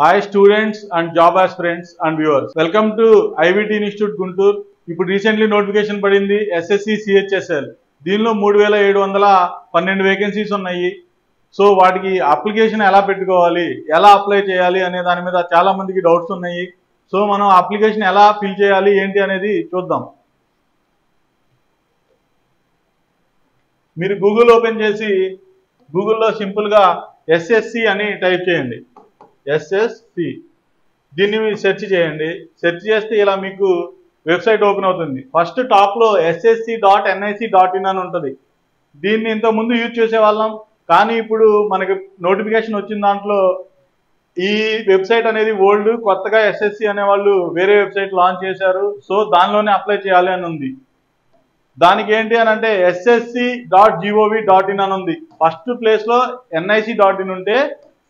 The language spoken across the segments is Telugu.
Hi students and job aspirants and viewers welcome to IVT institute Guntur ఇప్పుడు రీసెంట్లీ నోటిఫికేషన్ పడింది ఎస్ఎస్సి సిహెచ్ఎస్ఎల్ దీనిలో మూడు వేల ఏడు వందల పన్నెండు వేకెన్సీస్ ఉన్నాయి. సో వాటికి అప్లికేషన్ ఎలా పెట్టుకోవాలి ఎలా అప్లై చేయాలి అనే దాని మీద చాలా మందికి డౌట్స్ ఉన్నాయి. సో మనం అప్లికేషన్ ఎలా ఫిల్ చేయాలి ఏంటి అనేది చూద్దాం. మీరు గూగుల్ ఓపెన్ చేసి గూగుల్లో సింపుల్గా ఎస్ఎస్సి అని టైప్ చేయండి. ఎస్ఎస్సి దీన్ని మీరు సెర్చ్ చేయండి. సెర్చ్ చేస్తే ఇలా మీకు వెబ్సైట్ ఓపెన్ అవుతుంది. ఫస్ట్ టాప్లో SSC dot NIC dot in అని ఉంటుంది. దీన్ని ఇంతకుముందు యూజ్ చేసేవాళ్ళం. కానీ ఇప్పుడు మనకి నోటిఫికేషన్ వచ్చిన దాంట్లో ఈ వెబ్సైట్ అనేది ఓల్డ్ కొత్తగా ఎస్ఎస్సి అనే వాళ్ళు వేరే వెబ్సైట్ లాంచ్ చేశారు. సో దానిలోనే అప్లై చేయాలి అని ఉంది. దానికి ఏంటి అని అంటే SSC dot GOV dot in అని ఉంది. ఫస్ట్ ప్లేస్లో ఎన్ఐసి డాట్ ఇన్ ఉంటే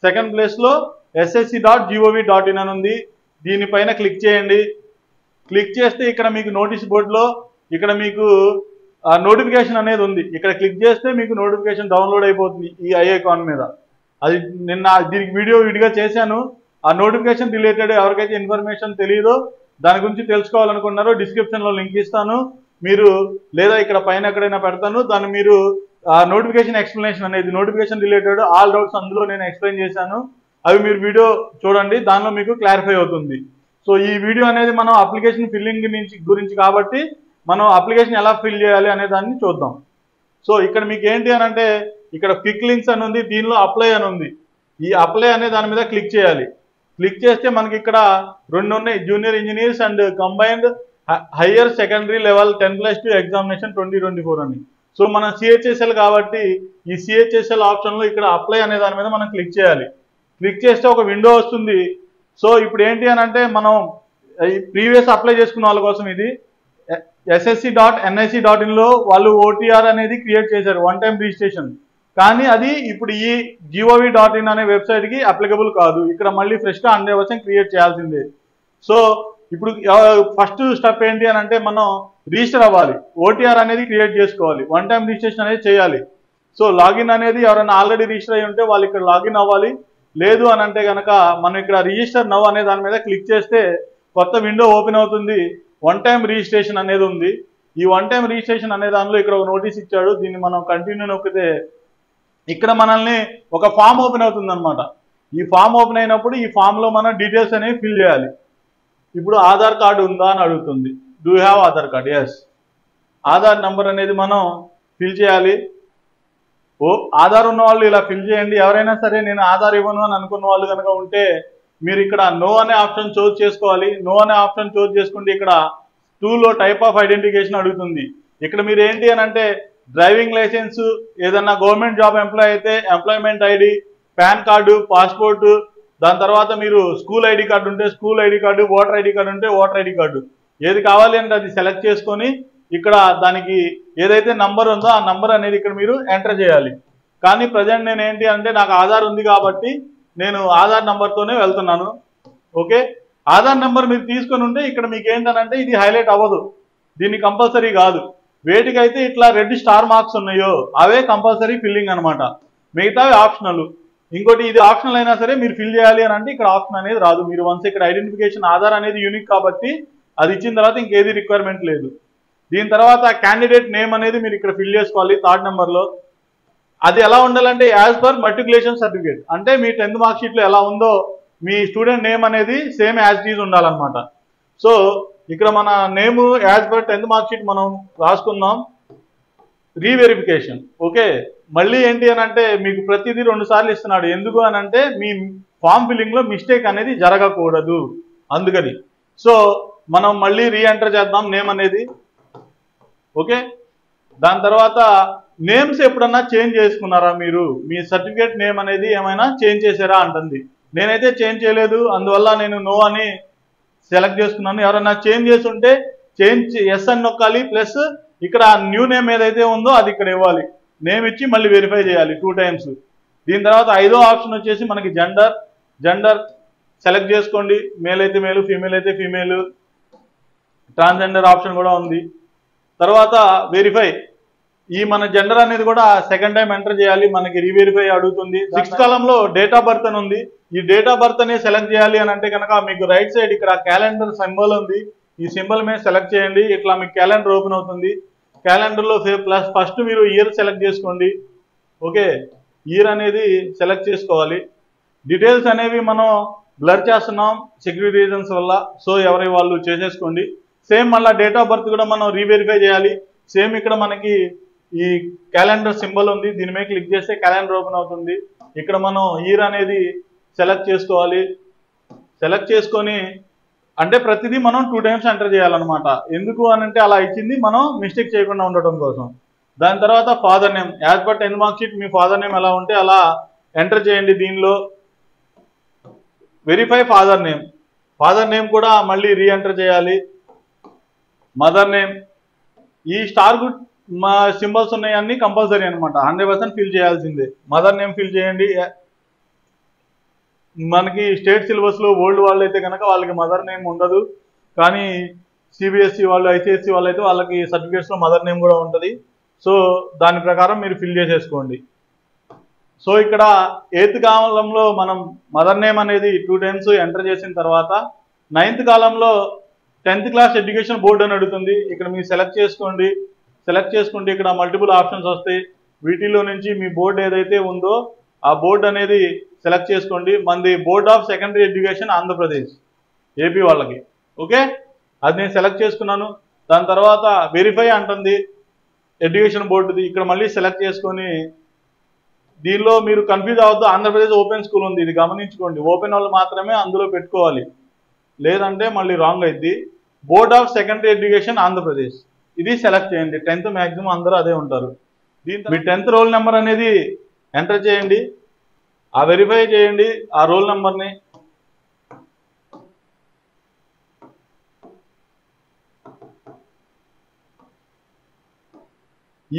సెకండ్ ప్లేస్లో SSC dot GOV dot in అని ఉంది. దీనిపైన క్లిక్ చేయండి. క్లిక్ చేస్తే ఇక్కడ మీకు నోటీస్ బోర్డులో ఇక్కడ మీకు నోటిఫికేషన్ అనేది ఉంది. ఇక్కడ క్లిక్ చేస్తే మీకు నోటిఫికేషన్ డౌన్లోడ్ అయిపోతుంది ఈ ఐఐకాన్ మీద. అది నిన్న దీనికి వీడియో విడిగా చేశాను. ఆ నోటిఫికేషన్ రిలేటెడ్ ఎవరికైతే ఇన్ఫర్మేషన్ తెలియదో దాని గురించి తెలుసుకోవాలనుకున్నారో డిస్క్రిప్షన్లో లింక్ ఇస్తాను. మీరు లేదా ఇక్కడ పైన ఎక్కడైనా పెడతాను. దాన్ని మీరు నోటిఫికేషన్ ఎక్స్ప్లెనేషన్ అనేది నోటిఫికేషన్ రిలేటెడ్ ఆల్ డౌట్స్ అందులో నేను ఎక్స్ప్లెయిన్ చేశాను. అవి మీరు వీడియో చూడండి దానిలో మీకు క్లారిఫై అవుతుంది. సో ఈ వీడియో అనేది మనం అప్లికేషన్ ఫిల్లింగ్ నుంచి గురించి కాబట్టి మనం అప్లికేషన్ ఎలా ఫిల్ చేయాలి అనే దాన్ని చూద్దాం. సో ఇక్కడ మీకు ఏంటి అని అంటే ఇక్కడ క్విక్ లింక్స్ అని ఉంది దీనిలో అప్లై అని ఉంది. ఈ అప్లై అనే దాని మీద క్లిక్ చేయాలి. క్లిక్ చేస్తే మనకి ఇక్కడ రెండు ఉన్నాయి junior engineers and combined higher secondary level ten plus two examination twenty twenty four అని. సో మన సిహెచ్ఎస్ఎల్ కాబట్టి ఈ సిహెచ్ఎస్ఎల్ ఆప్షన్లో ఇక్కడ అప్లై అనే దాని మీద మనం క్లిక్ చేయాలి. క్లిక్ చేస్తే ఒక విండో వస్తుంది. సో ఇప్పుడు ఏంటి అని అంటే మనం ప్రీవియస్ అప్లై చేసుకున్న వాళ్ళ కోసం ఇది. ఎస్ఎస్సి డాట్ ఎన్ఐసి డాట్ ఇన్లో వాళ్ళు ఓటీఆర్ అనేది క్రియేట్ చేశారు వన్ టైం రిజిస్ట్రేషన్ కానీ అది ఇప్పుడు ఈ జిఓవి డాట్ ఇన్ అనే వెబ్సైట్కి అప్లికబుల్ కాదు. ఇక్కడ మళ్ళీ ఫ్రెష్గా హండ్రెడ్ పర్సెంట్ క్రియేట్ చేయాల్సిందే. సో ఇప్పుడు ఫస్ట్ స్టెప్ ఏంటి అని అంటే మనం రిజిస్టర్ అవ్వాలి. ఓటీఆర్ అనేది క్రియేట్ చేసుకోవాలి. వన్ టైం రిజిస్ట్రేషన్ అనేది చేయాలి. సో లాగిన్ అనేది ఎవరైనా ఆల్రెడీ రిజిస్టర్ అయ్యి ఉంటే వాళ్ళు ఇక్కడ లాగిన్ అవ్వాలి. లేదు అని అంటే కనుక మనం ఇక్కడ రిజిస్టర్ నవ్ అనే దాని మీద క్లిక్ చేస్తే కొత్త విండో ఓపెన్ అవుతుంది. వన్ టైం రిజిస్ట్రేషన్ అనేది ఉంది. ఈ వన్ టైం రిజిస్ట్రేషన్ అనే దానిలో ఇక్కడ ఒక నోటీస్ ఇచ్చాడు. దీన్ని మనం కంటిన్యూ నొక్కితే ఇక్కడ మనల్ని ఒక ఫామ్ ఓపెన్ అవుతుంది అనమాట ఈ ఫామ్ ఓపెన్ అయినప్పుడు ఈ ఫామ్లో మనం డీటెయిల్స్ అనేవి ఫిల్ చేయాలి. ఇప్పుడు ఆధార్ కార్డు ఉందా అని అడుగుతుంది. Do have Aadhaar card? Yes Aadhaar number అనేది మనం ఫిల్ చేయాలి. ఓ ఆధార్ ఉన్న వాళ్ళు ఇలా ఫిల్ చేయండి. ఎవరైనా సరే నేను ఆధార్ ఇవ్వను అని అనుకున్న వాళ్ళు కనుక ఉంటే మీరు ఇక్కడ నో అనే ఆప్షన్ చూస్ చేసుకోవాలి. నో అనే ఆప్షన్ చూస్ చేసుకుంటే ఇక్కడ టూలో టైప్ ఆఫ్ ఐడెంటిఫికేషన్ అడుగుతుంది. ఇక్కడ మీరు ఏంటి అని అంటే డ్రైవింగ్ లైసెన్స్ ఏదన్నా గవర్నమెంట్ జాబ్ ఎంప్లాయ్ అయితే employment ID PAN card passport దాని తర్వాత మీరు స్కూల్ ఐడి కార్డు ఉంటే school ID card voter ID card ఉంటే ఓటర్ ఐడి కార్డు ఏది కావాలి అంటే అది సెలెక్ట్ చేసుకొని ఇక్కడ దానికి ఏదైతే నంబర్ ఉందో ఆ నంబర్ అనేది ఇక్కడ మీరు ఎంటర్ చేయాలి. కానీ ప్రజెంట్ నేను ఏంటి అంటే నాకు ఆధార్ ఉంది కాబట్టి నేను ఆధార్ నెంబర్తోనే వెళ్తున్నాను. ఓకే? ఆధార్ నెంబర్ మీరు తీసుకొని ఉంటే ఇక్కడ మీకు ఏంటనంటే ఇది హైలైట్ అవ్వదు. దీన్ని కంపల్సరీ కాదు. వేటికైతే ఇట్లా రెడ్ స్టార్ మార్క్స్ ఉన్నాయో అవే కంపల్సరీ ఫిల్లింగ్ అనమాట మిగతావి ఆప్షనల్ ఇంకోటి ఇది ఆప్షనల్ అయినా సరే మీరు ఫిల్ చేయాలి అని అంటే ఇక్కడ ఆప్షన్ అనేది రాదు. మీరు వన్స్ ఇక్కడ ఐడెంటిఫికేషన్ ఆధార్ అనేది యూనిక్ కాబట్టి అది ఇచ్చిన తర్వాత ఇంకేది రిక్వైర్మెంట్ లేదు. దీని తర్వాత క్యాండిడేట్ నేమ్ అనేది మీరు ఇక్కడ ఫిల్ చేసుకోవాలి థర్డ్ నెంబర్లో అది ఎలా ఉండాలంటే యాజ్ పర్ మర్టికులేషన్ సర్టిఫికేట్ అంటే మీ టెన్త్ మార్క్ షీట్లో ఎలా ఉందో మీ స్టూడెంట్ నేమ్ అనేది సేమ్ యాజ్ ఈజ్ ఉండాలన్నమాట. సో ఇక్కడ మన name as per tenth mark sheet మనం రాసుకుందాం. రీవెరిఫికేషన్ ఓకే మళ్ళీ ఏంటి అని అంటే మీకు ప్రతిదీ రెండు సార్లు ఇస్తున్నాడు. ఎందుకు అని అంటే మీ ఫామ్ ఫిల్లింగ్లో మిస్టేక్ అనేది జరగకూడదు. అందుకని. సో మనం మళ్ళీ రీఎంటర్ చేద్దాం నేమ్ అనేది. ఓకే? దాని తర్వాత నేమ్స్ ఎప్పుడన్నా చేంజ్ చేసుకున్నారా మీరు? మీ సర్టిఫికేట్ నేమ్ అనేది ఏమైనా చేంజ్ చేశారా అంటుంది. నేనైతే చేంజ్ చేయలేదు. అందువల్ల నేను నో అని సెలెక్ట్ చేసుకున్నాను. ఎవరైనా చేంజ్ చేసి ఉంటే చేంజ్ ఎస్ అని నొక్కాలి. ప్లస్ ఇక్కడ న్యూ నేమ్ ఏదైతే ఉందో అది ఇక్కడ ఇవ్వాలి. నేమ్ ఇచ్చి మళ్ళీ వెరిఫై చేయాలి టూ టైమ్స్ దీని తర్వాత ఐదో ఆప్షన్ వచ్చేసి మనకి జెండర్ జెండర్ సెలెక్ట్ చేసుకోండి. మేల్ అయితే మేలు ఫీమేల్ అయితే ఫీమేల్ ట్రాన్స్జెండర్ ఆప్షన్ కూడా ఉంది. తర్వాత వెరిఫై ఈ మన జెండర్ అనేది కూడా సెకండ్ టైం ఎంటర్ చేయాలి మనకి రీవెరిఫై అడుగుతుంది. సిక్స్త్ కాలంలో డేట్ ఆఫ్ బర్త్ అని ఉంది. ఈ డేట్ ఆఫ్ బర్త్ అనేది సెలెక్ట్ చేయాలి అని అంటే కనుక మీకు రైట్ సైడ్ ఇక్కడ క్యాలెండర్ సింబల్ ఉంది. ఈ సింబల్ మీద సెలెక్ట్ చేయండి. ఇట్లా మీకు క్యాలెండర్ ఓపెన్ అవుతుంది. క్యాలెండర్లో ప్లస్ ఫస్ట్ మీరు ఇయర్ సెలెక్ట్ చేసుకోండి. ఓకే ఇయర్ అనేది సెలెక్ట్ చేసుకోవాలి. డీటెయిల్స్ అనేవి మనం బ్లర్ చేస్తున్నాం సెక్యూరిటీ రీజన్స్ వల్ల. సో ఎవరి వాళ్ళు చేసేసుకోండి. సేమ్ మళ్ళీ డేట్ ఆఫ్ బర్త్ కూడా మనం రీవెరిఫై చేయాలి. సేమ్ ఇక్కడ మనకి ఈ క్యాలెండర్ సింబల్ ఉంది. దీని మీద క్లిక్ చేస్తే క్యాలెండర్ ఓపెన్ అవుతుంది. ఇక్కడ మనం ఇయర్ అనేది సెలెక్ట్ చేసుకోవాలి. సెలెక్ట్ చేసుకొని అంటే ప్రతిదీ మనం టూ టైమ్స్ ఎంటర్ చేయాలన్నమాట. ఎందుకు అని అంటే అలా ఇచ్చింది మనం మిస్టేక్ చేయకుండా ఉండటం కోసం. దాని తర్వాత father name as per ten mark sheet మీ ఫాదర్ నేమ్ ఎలా ఉంటే అలా ఎంటర్ చేయండి దీనిలో. Verify father name father name కూడా మళ్ళీ రీ ఎంటర్ చేయాలి. Mother name. ఈ స్టార్ గుడ్ మా సింబల్స్ ఉన్నాయి అన్ని కంపల్సరీ అనమాట హండ్రెడ్ పర్సెంట్ ఫిల్ చేయాల్సిందే. మదర్ నేమ్ ఫిల్ చేయండి. మనకి స్టేట్ సిలబస్లో ఓల్డ్ వాళ్ళు అయితే కనుక వాళ్ళకి మదర్ నేమ్ ఉండదు. కానీ సిబిఎస్ఈ వాళ్ళు ఐసిఎస్సి వాళ్ళు అయితే వాళ్ళకి సర్టిఫికేట్స్లో మదర్ నేమ్ కూడా ఉంటుంది. సో దాని ప్రకారం మీరు ఫిల్ చేసేసుకోండి. సో ఇక్కడ ఎయిత్ కాలంలో మనం మదర్ నేమ్ అనేది టూ టైమ్స్ ఎంటర్ చేసిన తర్వాత నైన్త్ కాలంలో టెన్త్ క్లాస్ ఎడ్యుకేషన్ బోర్డు అని అడుగుతుంది. ఇక్కడ మీరు సెలెక్ట్ చేసుకోండి. సెలెక్ట్ చేసుకుంటే ఇక్కడ మల్టిపుల్ ఆప్షన్స్ వస్తాయి. వీటిలో నుంచి మీ బోర్డు ఏదైతే ఉందో ఆ బోర్డు అనేది సెలెక్ట్ చేసుకోండి. మంది board of secondary education Andhra Pradesh AP వాళ్ళకి. ఓకే? అది నేను సెలెక్ట్ చేసుకున్నాను. దాని తర్వాత వెరిఫై అంటుంది ఎడ్యుకేషన్ బోర్డుది. ఇక్కడ మళ్ళీ సెలెక్ట్ చేసుకొని దీనిలో మీరు కన్ఫ్యూజ్ అవ్వద్దు. ఆంధ్రప్రదేశ్ ఓపెన్ స్కూల్ ఉంది. ఇది గమనించుకోండి. ఓపెన్ వాళ్ళు మాత్రమే అందులో పెట్టుకోవాలి. లేదంటే మళ్ళీ రాంగ్ అయింది board of secondary education Andhra Pradesh ఇది సెలెక్ట్ చేయండి. టెన్త్ మ్యాక్సిమం అందరూ అదే ఉంటారు. దీంతో మీ టెన్త్ రోల్ నెంబర్ అనేది ఎంటర్ చేయండి. ఆ వెరిఫై చేయండి ఆ రోల్ నెంబర్ని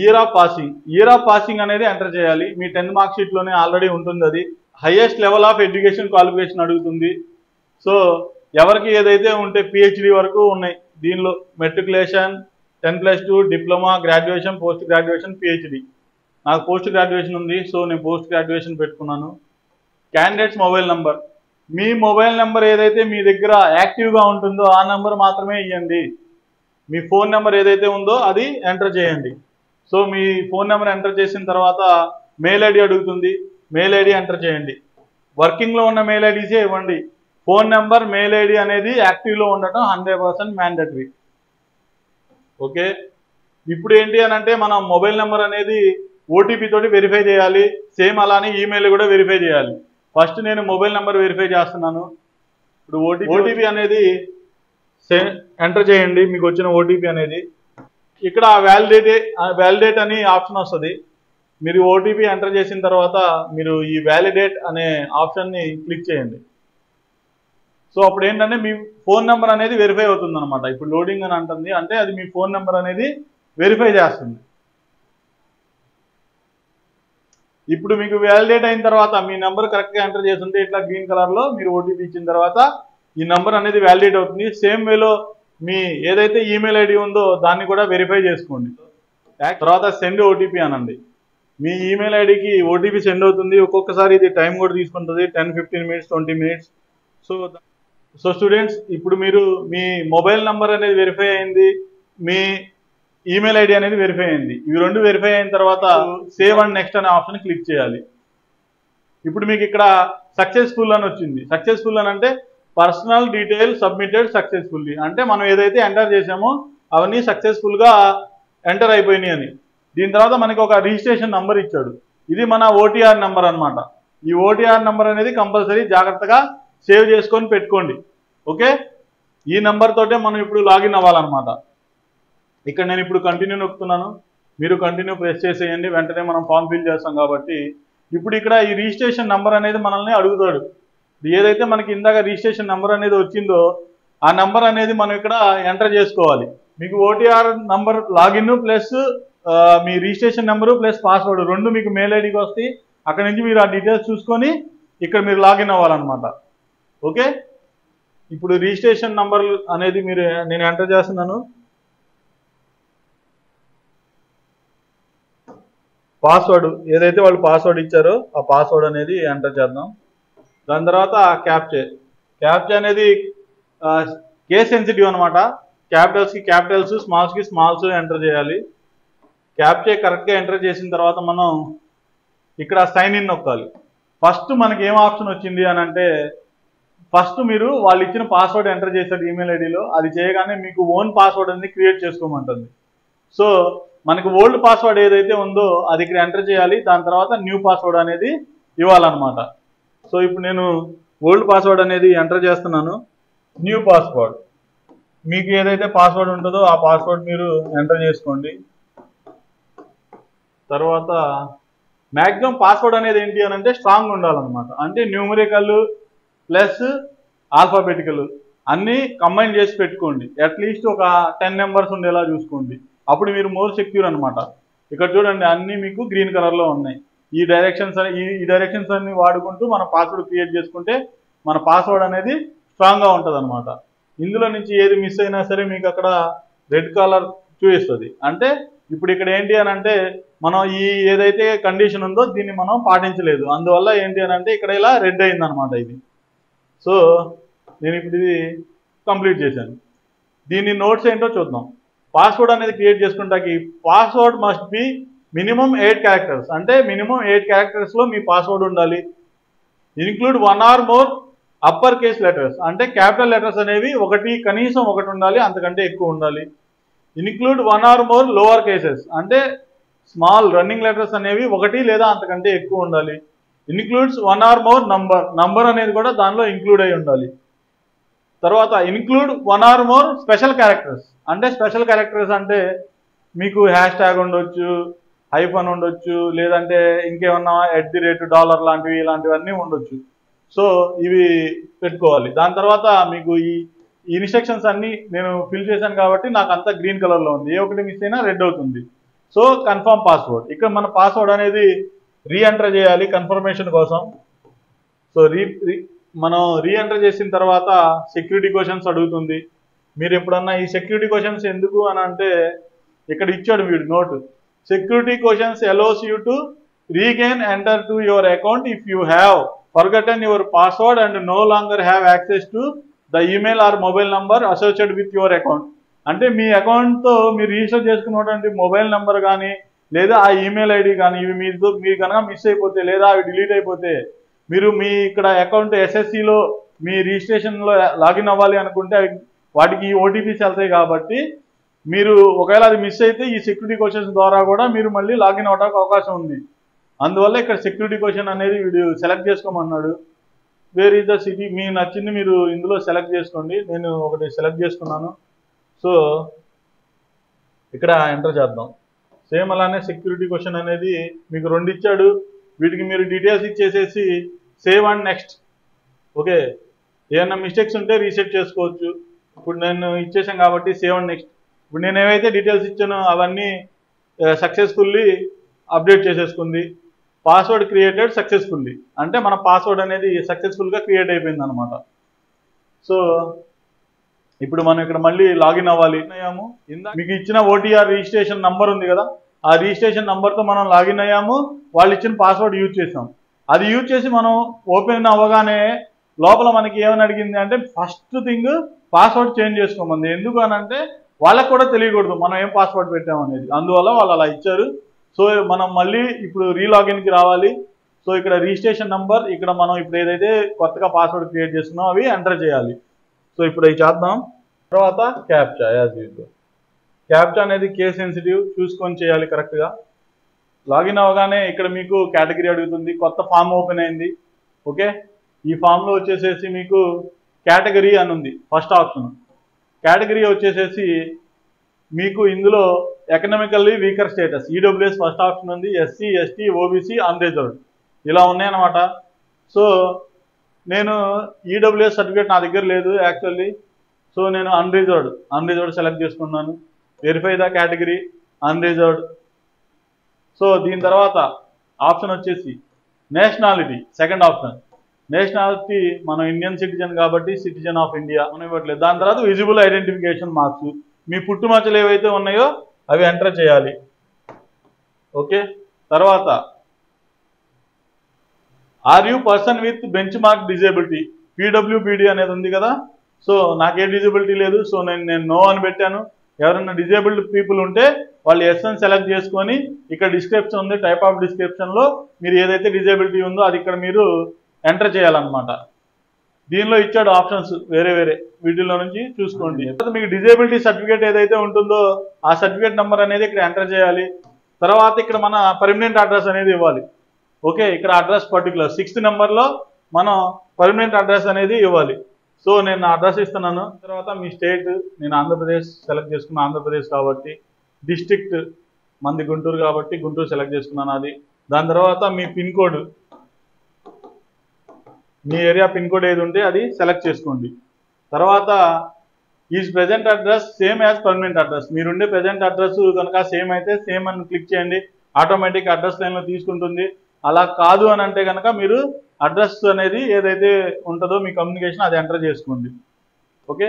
year of passing year of passing అనేది ఎంటర్ చేయాలి. మీ టెన్త్ మార్క్ షీట్లోనే ఆల్రెడీ ఉంటుంది అది. Highest level of education qualification అడుగుతుంది. సో ఎవరికి ఏదైతే ఉంటే పిహెచ్డి వరకు ఉన్నాయి. దీనిలో matriculation ten plus two diploma graduation post graduation PhD నాకు పోస్ట్ గ్రాడ్యుయేషన్ ఉంది సో నేను పోస్ట్ గ్రాడ్యుయేషన్ పెట్టుకున్నాను. క్యాండిడేట్స్ మొబైల్ నంబర్ మీ మొబైల్ నెంబర్ ఏదైతే మీ దగ్గర యాక్టివ్గా ఉంటుందో ఆ నెంబర్ మాత్రమే ఇవ్వండి మీ ఫోన్ నెంబర్ ఏదైతే ఉందో అది ఎంటర్ చేయండి. సో మీ ఫోన్ నెంబర్ ఎంటర్ చేసిన తర్వాత మెయిల్ ఐడి అడుగుతుంది. మెయిల్ ఐడి ఎంటర్ చేయండి. వర్కింగ్లో ఉన్న మెయిల్ ఐడీసే ఇవ్వండి. ఫోన్ నెంబర్ మెయిల్ ఐడి అనేది యాక్టివ్లో ఉండటం హండ్రెడ్ పర్సెంట్ మ్యాండటరీ. ఓకే? ఇప్పుడు ఏంటి అని అంటే మనం మొబైల్ నెంబర్ అనేది ఓటీపీ తోటి వెరిఫై చేయాలి. సేమ్ అలానే ఈమెయిల్ కూడా వెరిఫై చేయాలి. ఫస్ట్ నేను మొబైల్ నెంబర్ వెరిఫై చేస్తున్నాను. ఇప్పుడు ఓటీపీ ఓటీపీ అనేది ఎంటర్ చేయండి. మీకు వచ్చిన ఓటీపీ అనేది. ఇక్కడ వ్యాలిడేట్ వ్యాలిడేట్ అని ఆప్షన్ వస్తుంది. మీరు ఓటీపీ ఎంటర్ చేసిన తర్వాత మీరు ఈ వ్యాలిడేట్ అనే ఆప్షన్ని క్లిక్ చేయండి. సో అప్పుడు ఏంటంటే మీ ఫోన్ నెంబర్ అనేది వెరిఫై అవుతుంది అనమాట ఇప్పుడు లోడింగ్ అని అంటుంది అంటే అది మీ ఫోన్ నెంబర్ అనేది వెరిఫై చేస్తుంది. ఇప్పుడు మీకు వ్యాలిడేట్ అయిన తర్వాత మీ నెంబర్ కరెక్ట్గా ఎంటర్ చేస్తుంటే ఇట్లా గ్రీన్ కలర్లో మీరు ఓటీపీ ఇచ్చిన తర్వాత ఈ నెంబర్ అనేది వ్యాలిడేట్ అవుతుంది. సేమ్ వేలో మీ ఏదైతే ఈమెయిల్ ఐడి ఉందో దాన్ని కూడా వెరిఫై చేసుకోండి. తర్వాత సెండ్ ఓటీపీ అనండి. మీ ఈమెయిల్ ఐడికి ఓటీపీ సెండ్ అవుతుంది. ఒక్కొక్కసారి ఇది టైం కూడా తీసుకుంటుంది. Ten fifteen minutes twenty minutes so so students ఇప్పుడు మీరు మీ మొబైల్ నంబర్ అనేది వెరిఫై అయింది మీ ఈమెయిల్ ఐడి అనేది వెరిఫై అయింది. ఇవి రెండు వెరిఫై అయిన తర్వాత సేవ్ అండ్ నెక్స్ట్ అనే ఆప్షన్ క్లిక్ చేయాలి. ఇప్పుడు మీకు ఇక్కడ సక్సెస్ఫుల్ అని వచ్చింది. సక్సెస్ఫుల్ అని అంటే పర్సనల్ డీటెయిల్ సబ్మిటెడ్ సక్సెస్ఫుల్లీ అంటే మనం ఏదైతే ఎంటర్ చేసామో అవన్నీ సక్సెస్ఫుల్గా ఎంటర్ అయిపోయినాయి అని. దీని తర్వాత మనకి ఒక రిజిస్ట్రేషన్ నంబర్ ఇచ్చాడు. ఇది మన ఓటీఆర్ నెంబర్ అన్నమాట. ఈ ఓటీఆర్ నెంబర్ అనేది కంపల్సరీ జాగ్రత్తగా సేవ్ చేసుకొని పెట్టుకోండి. ఓకే? ఈ నెంబర్ తోటే మనం ఇప్పుడు లాగిన్ అవ్వాలన్నమాట. ఇక్కడ నేను ఇప్పుడు కంటిన్యూ నొక్కుతున్నాను. మీరు కంటిన్యూ ప్రెస్ చేసేయండి. వెంటనే మనం ఫామ్ ఫిల్ చేస్తాం కాబట్టి. ఇప్పుడు ఇక్కడ ఈ రిజిస్ట్రేషన్ నెంబర్ అనేది మనల్ని అడుగుతాడు. ఏదైతే మనకి ఇందాక రిజిస్ట్రేషన్ నెంబర్ అనేది వచ్చిందో ఆ నెంబర్ అనేది మనం ఇక్కడ ఎంటర్ చేసుకోవాలి. మీకు ఓటీఆర్ నంబర్ లాగిన్ ప్లస్ మీ రిజిస్ట్రేషన్ నెంబరు ప్లస్ పాస్వర్డ్ రెండు మీకు మెయిల్ ఐడికి వస్తాయి. అక్కడ నుంచి మీరు ఆ డీటెయిల్స్ చూసుకొని ఇక్కడ మీరు లాగిన్ అవ్వాలన్నమాట. ఓకే? ఇప్పుడు రిజిస్ట్రేషన్ నంబర్ అనేది మీరు నేను ఎంటర్ చేస్తున్నాను. పాస్వర్డ్ ఏదైతే వాళ్ళు పాస్వర్డ్ ఇచ్చారో ఆ పాస్వర్డ్ అనేది ఎంటర్ చేద్దాం. దాని తర్వాత క్యాప్చే. క్యాప్చే అనేది కేస్ సెన్సిటివ్ అనమాట క్యాపిటల్స్కి క్యాపిటల్స్ స్మాల్స్కి స్మాల్స్ ఎంటర్ చేయాలి. క్యాప్చే కరెక్ట్గా ఎంటర్ చేసిన తర్వాత మనం ఇక్కడ సైన్ ఇన్ నొక్కాలి. ఫస్ట్ మనకి ఏం ఆప్షన్ వచ్చింది అని అంటే ఫస్ట్ మీరు వాళ్ళు ఇచ్చిన పాస్వర్డ్ ఎంటర్ చేశారు ఈమెయిల్ ఐడిలో అది చేయగానే మీకు ఓన్ పాస్వర్డ్ అనేది క్రియేట్ చేసుకోమంటుంది. సో మనకి ఓల్డ్ పాస్వర్డ్ ఏదైతే ఉందో అది ఇక్కడ ఎంటర్ చేయాలి. దాని తర్వాత న్యూ పాస్వర్డ్ అనేది ఇవ్వాలన్నమాట. సో ఇప్పుడు నేను ఓల్డ్ పాస్వర్డ్ అనేది ఎంటర్ చేస్తున్నాను. న్యూ పాస్వర్డ్ మీకు ఏదైతే పాస్వర్డ్ ఉంటుందో ఆ పాస్వర్డ్ మీరు ఎంటర్ చేసుకోండి. తర్వాత మ్యాక్సిమం పాస్వర్డ్ అనేది ఏంటి అని అంటే స్ట్రాంగ్ ఉండాలన్నమాట. అంటే న్యూమరికల్ ప్లస్ ఆల్ఫాబెటికల్ అన్నీ కంబైన్ చేసి పెట్టుకోండి. అట్లీస్ట్ ఒక టెన్ నెంబర్స్ ఉండేలా చూసుకోండి. అప్పుడు మీరు మోర్ సెక్యూర్ అనమాట ఇక్కడ చూడండి అన్నీ మీకు గ్రీన్ కలర్లో ఉన్నాయి. ఈ డైరెక్షన్స్ ఈ ఈ డైరెక్షన్స్ అన్ని వాడుకుంటూ మన పాస్వర్డ్ క్రియేట్ చేసుకుంటే మన పాస్వర్డ్ అనేది స్ట్రాంగ్గా ఉంటుంది అనమాట ఇందులో నుంచి ఏది మిస్ అయినా సరే మీకు అక్కడ రెడ్ కలర్ చూపిస్తుంది. అంటే ఇప్పుడు ఇక్కడ ఏంటి అని అంటే మనం ఈ ఏదైతే కండిషన్ ఉందో దీన్ని మనం పాటించలేదు. అందువల్ల ఏంటి అని అంటే ఇక్కడ ఇలా రెడ్ అయిందనమాట ఇది. సో నేను ఇప్పుడు ఇది కంప్లీట్ చేశాను. దీని నోట్స్ ఏంటో చూద్దాం. పాస్వర్డ్ అనేది create చేసుకుంటాకి password must be minimum eight characters అంటే మినిమం ఎయిట్ క్యారెక్టర్స్లో మీ పాస్వర్డ్ ఉండాలి. Include one or more upper case letters అంటే క్యాపిటల్ లెటర్స్ అనేవి ఒకటి కనీసం ఒకటి ఉండాలి అంతకంటే ఎక్కువ ఉండాలి. Include one or more lower cases అంటే స్మాల్ రన్నింగ్ లెటర్స్ అనేవి ఒకటి లేదా అంతకంటే ఎక్కువ ఉండాలి. Includes one or more number number అనేది కూడా దానిలో ఇంక్లూడ్ అయి ఉండాలి. తర్వాత include one or more special characters అంటే స్పెషల్ క్యారెక్టర్స్ అంటే మీకు హ్యాష్ ట్యాగ్ ఉండొచ్చు హైఫన్ ఉండొచ్చు లేదంటే ఇంకేమన్నా ఎట్ ది రేట్ డాలర్ లాంటివి ఇలాంటివన్నీ ఉండొచ్చు. సో ఇవి పెట్టుకోవాలి. దాని తర్వాత మీకు ఈ ఇన్స్ట్రక్షన్స్ అన్ని నేను ఫిల్ చేశాను కాబట్టి నాకు అంతా గ్రీన్ కలర్లో ఉంది. ఏ ఒకటి మిస్ అయినా రెడ్ అవుతుంది. సో కన్ఫర్మ్ పాస్వర్డ్ ఇక్కడ మన పాస్వర్డ్ అనేది రీఎంటర్ చేయాలి కన్ఫర్మేషన్ కోసం. సో రీ రీ మనం రీఎంటర్ చేసిన తర్వాత సెక్యూరిటీ క్వశ్చన్స్ అడుగుతుంది. మీరు ఎప్పుడన్నా ఈ సెక్యూరిటీ క్వశ్చన్స్ ఎందుకు అని అంటే ఇక్కడ ఇచ్చాడు వీడు note security questions allows you to regain enter to your account if you have forgotten your password and no longer have access to the email or mobile number associate with your account అంటే మీ అకౌంట్తో మీరు రిజిస్టర్ చేసుకున్నటువంటి మొబైల్ నెంబర్ కానీ లేదా ఆ ఈమెయిల్ ఐడి కానీ ఇవి మీరు మీరు కనుక మిస్ అయిపోతే లేదా అవి డిలీట్ అయిపోతే మీరు మీ ఇక్కడ అకౌంట్ ఎస్ఎస్సిలో మీ రిజిస్ట్రేషన్లో లాగిన్ అవ్వాలి అనుకుంటే వాటికి ఓటీపీస్ వెళ్తాయి కాబట్టి మీరు ఒకవేళ అది మిస్ అయితే ఈ సెక్యూరిటీ క్వశ్చన్స్ ద్వారా కూడా మీరు మళ్ళీ లాగిన్ అవడానికి అవకాశం ఉంది. అందువల్ల ఇక్కడ సెక్యూరిటీ క్వశ్చన్ అనేది వీడు సెలెక్ట్ చేసుకోమన్నాడు. వేర్ ఈజ్ ద సిటీ మీకు నచ్చింది మీరు ఇందులో సెలెక్ట్ చేసుకోండి. నేను ఒకటి సెలెక్ట్ చేసుకున్నాను. సో ఇక్కడ ఎంటర్ చేద్దాం. సేమ్ అలానే సెక్యూరిటీ క్వశ్చన్ అనేది మీకు రెండు ఇచ్చాడు వీటికి మీరు డీటెయిల్స్ ఇచ్చేసేసి సేవ్ అండ్ నెక్స్ట్ ఓకే ఏమన్నా మిస్టేక్స్ ఉంటే రీసెట్ చేసుకోవచ్చు. ఇప్పుడు నేను ఇచ్చేసాను కాబట్టి సేవ్ అండ్ నెక్స్ట్ ఇప్పుడు నేను ఏవైతే డీటెయిల్స్ ఇచ్చానో అవన్నీ సక్సెస్ఫుల్లీ అప్డేట్ చేసేసుకుంది. పాస్వర్డ్ క్రియేటెడ్ సక్సెస్ఫుల్లీ అంటే మన పాస్వర్డ్ అనేది సక్సెస్ఫుల్గా క్రియేట్ అయిపోయింది అనమాట సో ఇప్పుడు మనం ఇక్కడ మళ్ళీ లాగిన్ అవ్వాలి. మీకు ఇచ్చిన ఓటీఆర్ రిజిస్ట్రేషన్ నంబర్ ఉంది కదా? ఆ రిజిస్ట్రేషన్ నంబర్తో మనం లాగిన్ అయ్యాము వాళ్ళు ఇచ్చిన పాస్వర్డ్ యూజ్ చేసాం అది యూజ్ చేసి మనం ఓపెన్ అవ్వగానే లోపల మనకి ఏమని అడిగింది అంటే ఫస్ట్ థింగ్ పాస్వర్డ్ చేంజ్ చేసుకోమంది. ఎందుకు అని అంటే వాళ్ళకు కూడా తెలియకూడదు మనం ఏం పాస్వర్డ్ పెట్టామనేది అందువల్ల వాళ్ళు అలా ఇచ్చారు. సో మనం మళ్ళీ ఇప్పుడు రీలాగిన్కి రావాలి. సో ఇక్కడ రిజిస్ట్రేషన్ నంబర్ ఇక్కడ మనం ఇప్పుడు ఏదైతే కొత్తగా పాస్వర్డ్ క్రియేట్ చేస్తున్నామో అవి ఎంటర్ చేయాలి. సో ఇప్పుడు అవి చేద్దాం. తర్వాత క్యాప్చా యాజ్ యూజువల్. క్యాప్చా అనేది కేస్ సెన్సిటివ్ చూసుకొని చేయాలి కరెక్ట్గా లాగిన్ అవ్వగానే ఇక్కడ మీకు కేటగిరీ అడుగుతుంది కొత్త ఫామ్ ఓపెన్ అయింది ఓకే ఈ ఫామ్లో వచ్చేసేసి మీకు కేటగిరీ అని ఉంది ఫస్ట్ ఆప్షన్ కేటగిరీ వచ్చేసేసి మీకు ఇందులో economically weaker status EWS first option ఉంది ఎస్సీ ఎస్టీ ఓబీసీ అన్రిజర్వ్డ్ ఇలా ఉన్నాయన్నమాట. సో నేను ఈడబ్ల్యూఎస్ సర్టిఫికేట్ నా దగ్గర లేదు యాక్చువల్లీ సో నేను అన్రిజర్వ్డ్ అన్రిజర్వ్డ్ సెలెక్ట్ చేసుకున్నాను. Verify the category unreserved so దీని తర్వాత ఆప్షన్ వచ్చేసి నేషనాలిటీ సెకండ్ ఆప్షన్ నేషనాలిటీ మనం ఇండియన్ సిటిజన్ కాబట్టి సిటిజన్ ఆఫ్ ఇండియా మనం ఇవ్వట్లేదు. దాని తర్వాత విజిబుల్ ఐడెంటిఫికేషన్ మార్క్స్ మీ పుట్టుమచ్చలు ఏవైతే ఉన్నాయో అవి ఎంటర్ చేయాలి. ఓకే తర్వాత are you person with bench mark disability PWBD అనేది ఉంది కదా. సో నాకే డిజేబిలిటీ లేదు. సో నేను నేను నో అని పెట్టాను. ఎవరైనా డిజేబుల్డ్ పీపుల్ ఉంటే వాళ్ళు ఎస్ అని సెలెక్ట్ చేసుకొని ఇక్కడ డిస్క్రిప్షన్ ఉంది టైప్ ఆఫ్ డిస్క్రిప్షన్లో మీరు ఏదైతే డిజేబిలిటీ ఉందో అది ఇక్కడ మీరు ఎంటర్ చేయాలన్నమాట. దీనిలో ఇచ్చాడు ఆప్షన్స్ వేరే వేరే వీటిల్లో నుంచి చూసుకోండి. తర్వాత మీకు డిజేబిలిటీ సర్టిఫికేట్ ఏదైతే ఉంటుందో ఆ సర్టిఫికేట్ నెంబర్ అనేది ఇక్కడ ఎంటర్ చేయాలి. తర్వాత ఇక్కడ మన పర్మనెంట్ అడ్రస్ అనేది ఇవ్వాలి. ఓకే ఇక్కడ అడ్రస్ పర్టికులర్ సిక్స్త్ నెంబర్లో మనం పర్మనెంట్ అడ్రస్ అనేది ఇవ్వాలి. సో నేను నా అడ్రస్ ఇస్తున్నాను. తర్వాత మీ స్టేట్ నేను ఆంధ్రప్రదేశ్ సెలెక్ట్ చేసుకున్న ఆంధ్రప్రదేశ్ కాబట్టి డిస్ట్రిక్ట్ మంది గుంటూరు కాబట్టి గుంటూరు సెలెక్ట్ చేసుకున్నాను అది. దాని తర్వాత మీ పిన్ కోడ్ మీ ఏరియా పిన్ కోడ్ ఏది ఉంటే అది సెలెక్ట్ చేసుకోండి. తర్వాత is present address same as permanent address. మీరుండే ప్రజెంట్ అడ్రస్ కనుక సేమ్ అయితే సేమ్ అని క్లిక్ చేయండి. ఆటోమేటిక్ అడ్రస్ లైన్లో తీసుకుంటుంది. అలా కాదు అని అంటే కనుక మీరు అడ్రస్ అనేది ఏదైతే ఉంటుందో మీ కమ్యూనికేషన్ అది ఎంటర్ చేసుకోండి. ఓకే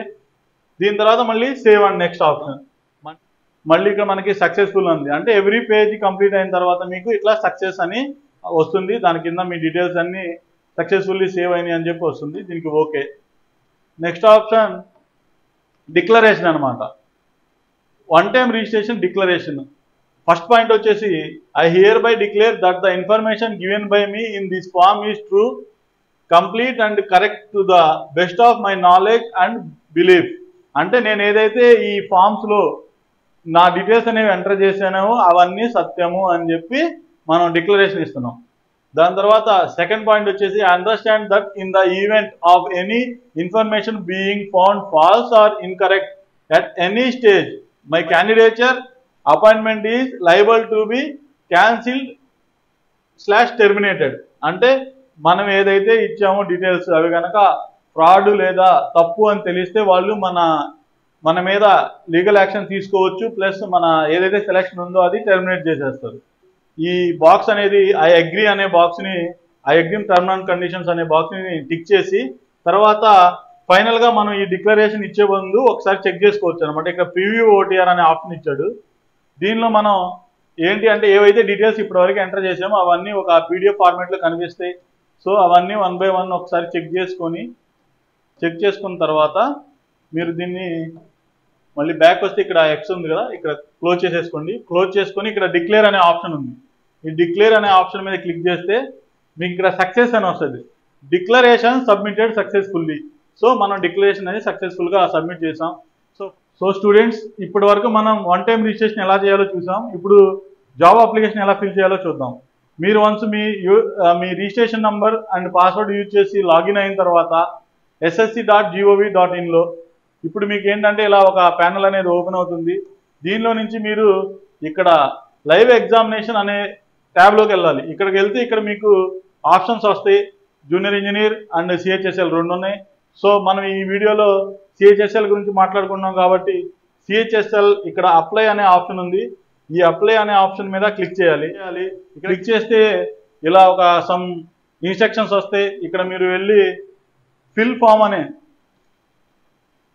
దీని తర్వాత మళ్ళీ సేవ్ అండ్ నెక్స్ట్ ఆప్షన్ మళ్ళీ. ఇక్కడ మనకి సక్సెస్ఫుల్ ఉంది. అంటే ఎవ్రీ పేజ్ కంప్లీట్ అయిన తర్వాత మీకు ఇట్లా సక్సెస్ అని వస్తుంది. దాని కింద మీ డీటెయిల్స్ అన్ని సక్సెస్ఫుల్లీ సేవ్ అయినాయి అని చెప్పి వస్తుంది. దీనికి ఓకే నెక్స్ట్ ఆప్షన్ డిక్లరేషన్ అనమాట one time registration declaration first point వచ్చేసి I hereby declare that the information given by me in this form is true complete and correct to the best of my knowledge and belief అంటే నేను ఏదైతే ఈ ఫామ్స్లో నా డీటెయిల్స్ అనేవి ఎంటర్ చేశానో అవన్నీ సత్యము అని చెప్పి మనం డిక్లరేషన్ ఇస్తున్నాం. దాని తర్వాత సెకండ్ పాయింట్ వచ్చేసి understand that in the event of any information being found false or incorrect at any stage my candidature appointment is liable to be cancelled slash terminated అంటే మనం ఏదైతే ఇచ్చామో డీటెయిల్స్ అవి కనుక ఫ్రాడ్ లేదా తప్పు అని తెలిస్తే వాళ్ళు మన మన మీద లీగల్ యాక్షన్ తీసుకోవచ్చు ప్లస్ మన ఏదైతే సెలక్షన్ ఉందో అది టెర్మినేట్ చేసేస్తారు. ఈ బాక్స్ అనేది ఐ అగ్రీ అనే బాక్స్ని I agree term and conditions అనే బాక్స్ని టిక్ చేసి తర్వాత ఫైనల్గా మనం ఈ డిక్లరేషన్ ఇచ్చే ముందు ఒకసారి చెక్ చేసుకోవచ్చు అనమాట. ఇక్కడ ప్రివ్యూ ఓటీఆర్ అనే ఆప్షన్ ఇచ్చాడు. దీనిలో మనం ఏంటి అంటే ఏవైతే డీటెయిల్స్ ఇప్పటివరకు ఎంటర్ చేసామో అవన్నీ ఒక పీడిఎఫ్ ఫార్మేట్లో కనిపిస్తాయి. సో అవన్నీ వన్ బై వన్ ఒకసారి చెక్ చేసుకొని చెక్ చేసుకున్న తర్వాత మీరు దీన్ని మళ్ళీ బ్యాక్ వస్తే ఇక్కడ ఎక్స్ ఉంది కదా ఇక్కడ క్లోజ్ చేసేసుకోండి. క్లోజ్ చేసుకొని ఇక్కడ డిక్లేర్ అనే ఆప్షన్ ఉంది. ఈ డిక్లేర్ అనే ఆప్షన్ మీద క్లిక్ చేస్తే మీకు ఇక్కడ సక్సెస్ అని వస్తుంది. డిక్లరేషన్ సబ్మిటెడ్ సక్సెస్ఫుల్లీ సో మనం డిక్లరేషన్ అనేది సక్సెస్ఫుల్గా సబ్మిట్ చేసాం. సో స్టూడెంట్స్ ఇప్పటి వరకు మనం వన్ టైం రిజిస్ట్రేషన్ ఎలా చేయాలో చూసాం. ఇప్పుడు జాబ్ అప్లికేషన్ ఎలా ఫిల్ చేయాలో చూద్దాం. మీరు వన్స్ మీ యూ- మీ registration number and password use చేసి లాగిన్ అయిన తర్వాత ఎస్ఎస్సి డాట్ జీఓవి డాట్ ఇన్లో ఇప్పుడు మీకు ఏంటంటే ఇలా ఒక ప్యానల్ అనేది ఓపెన్ అవుతుంది. దీనిలో నుంచి మీరు ఇక్కడ లైవ్ ఎగ్జామినేషన్ అనే ట్యాబ్లోకి వెళ్ళాలి. ఇక్కడికి వెళ్తే ఇక్కడ మీకు ఆప్షన్స్ వస్తాయి. జూనియర్ ఇంజనీర్ అండ్ సిహెచ్ఎస్ఎల్ రెండు ఉన్నాయి. సో మనం ఈ వీడియోలో సిహెచ్ఎస్ఎల్ గురించి మాట్లాడుకున్నాం కాబట్టి సిహెచ్ఎస్ఎల్ ఇక్కడ అప్లై అనే ఆప్షన్ ఉంది. ఈ అప్లై అనే ఆప్షన్ మీద క్లిక్ చేయాలి. క్లిక్ చేస్తే ఇలా ఒక సమ్ ఇన్స్ట్రక్షన్స్ వస్తాయి ఇక్కడ మీరు వెళ్ళి ఫిల్ ఫామ్ అనే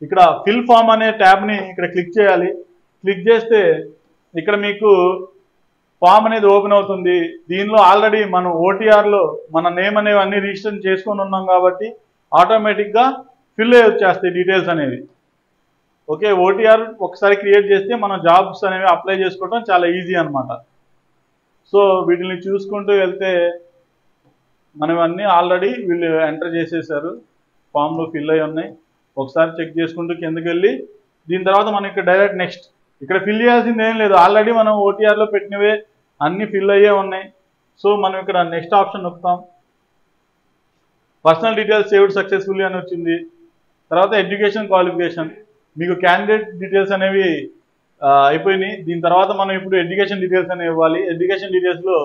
ఇక్కడ ఫిల్ ఫామ్ అనే ట్యాబ్ని ఇక్కడ క్లిక్ చేయాలి. క్లిక్ చేస్తే ఇక్కడ మీకు ఫామ్ అనేది ఓపెన్ అవుతుంది. దీనిలో ఆల్రెడీ మనం ఓటీఆర్లో మన నేమ్ అనేవి అన్ని రిజిస్టర్ చేసుకొని ఉన్నాం కాబట్టి ఆటోమేటిక్గా ఫిల్ అయ్యి వచ్చేస్తాయి డీటెయిల్స్ అనేవి ఓకే ఓటీఆర్ ఒకసారి క్రియేట్ చేస్తే మనం జాబ్స్ అనేవి అప్లై చేసుకోవడం చాలా ఈజీ అనమాట సో వీటిని చూసుకుంటూ వెళ్తే మనం అన్నీ ఆల్రెడీ వీళ్ళు ఎంటర్ చేసేసారు. ఫామ్లో ఫిల్ అయి ఉన్నాయి. ఒకసారి చెక్ చేసుకుంటూ కిందకి వెళ్ళి దీని తర్వాత మనం ఇక్కడ డైరెక్ట్ నెక్స్ట్ ఇక్కడ ఫిల్ చేయాల్సింది ఏం లేదు. ఆల్రెడీ మనం ఓటీఆర్లో పెట్టినవే అన్నీ ఫిల్ అయ్యే ఉన్నాయి. సో మనం ఇక్కడ నెక్స్ట్ ఆప్షన్ నొక్కుతాం. పర్సనల్ డీటెయిల్స్ సేవ్డ్ సక్సెస్ఫుల్లీ అని వచ్చింది. తర్వాత ఎడ్యుకేషన్ క్వాలిఫికేషన్. మీకు క్యాండిడేట్ డీటెయిల్స్ అనేవి అయిపోయినాయి. దీని తర్వాత మనం ఇప్పుడు ఎడ్యుకేషన్ డీటెయిల్స్ అనేవి ఇవ్వాలి. ఎడ్యుకేషన్ డీటెయిల్స్లో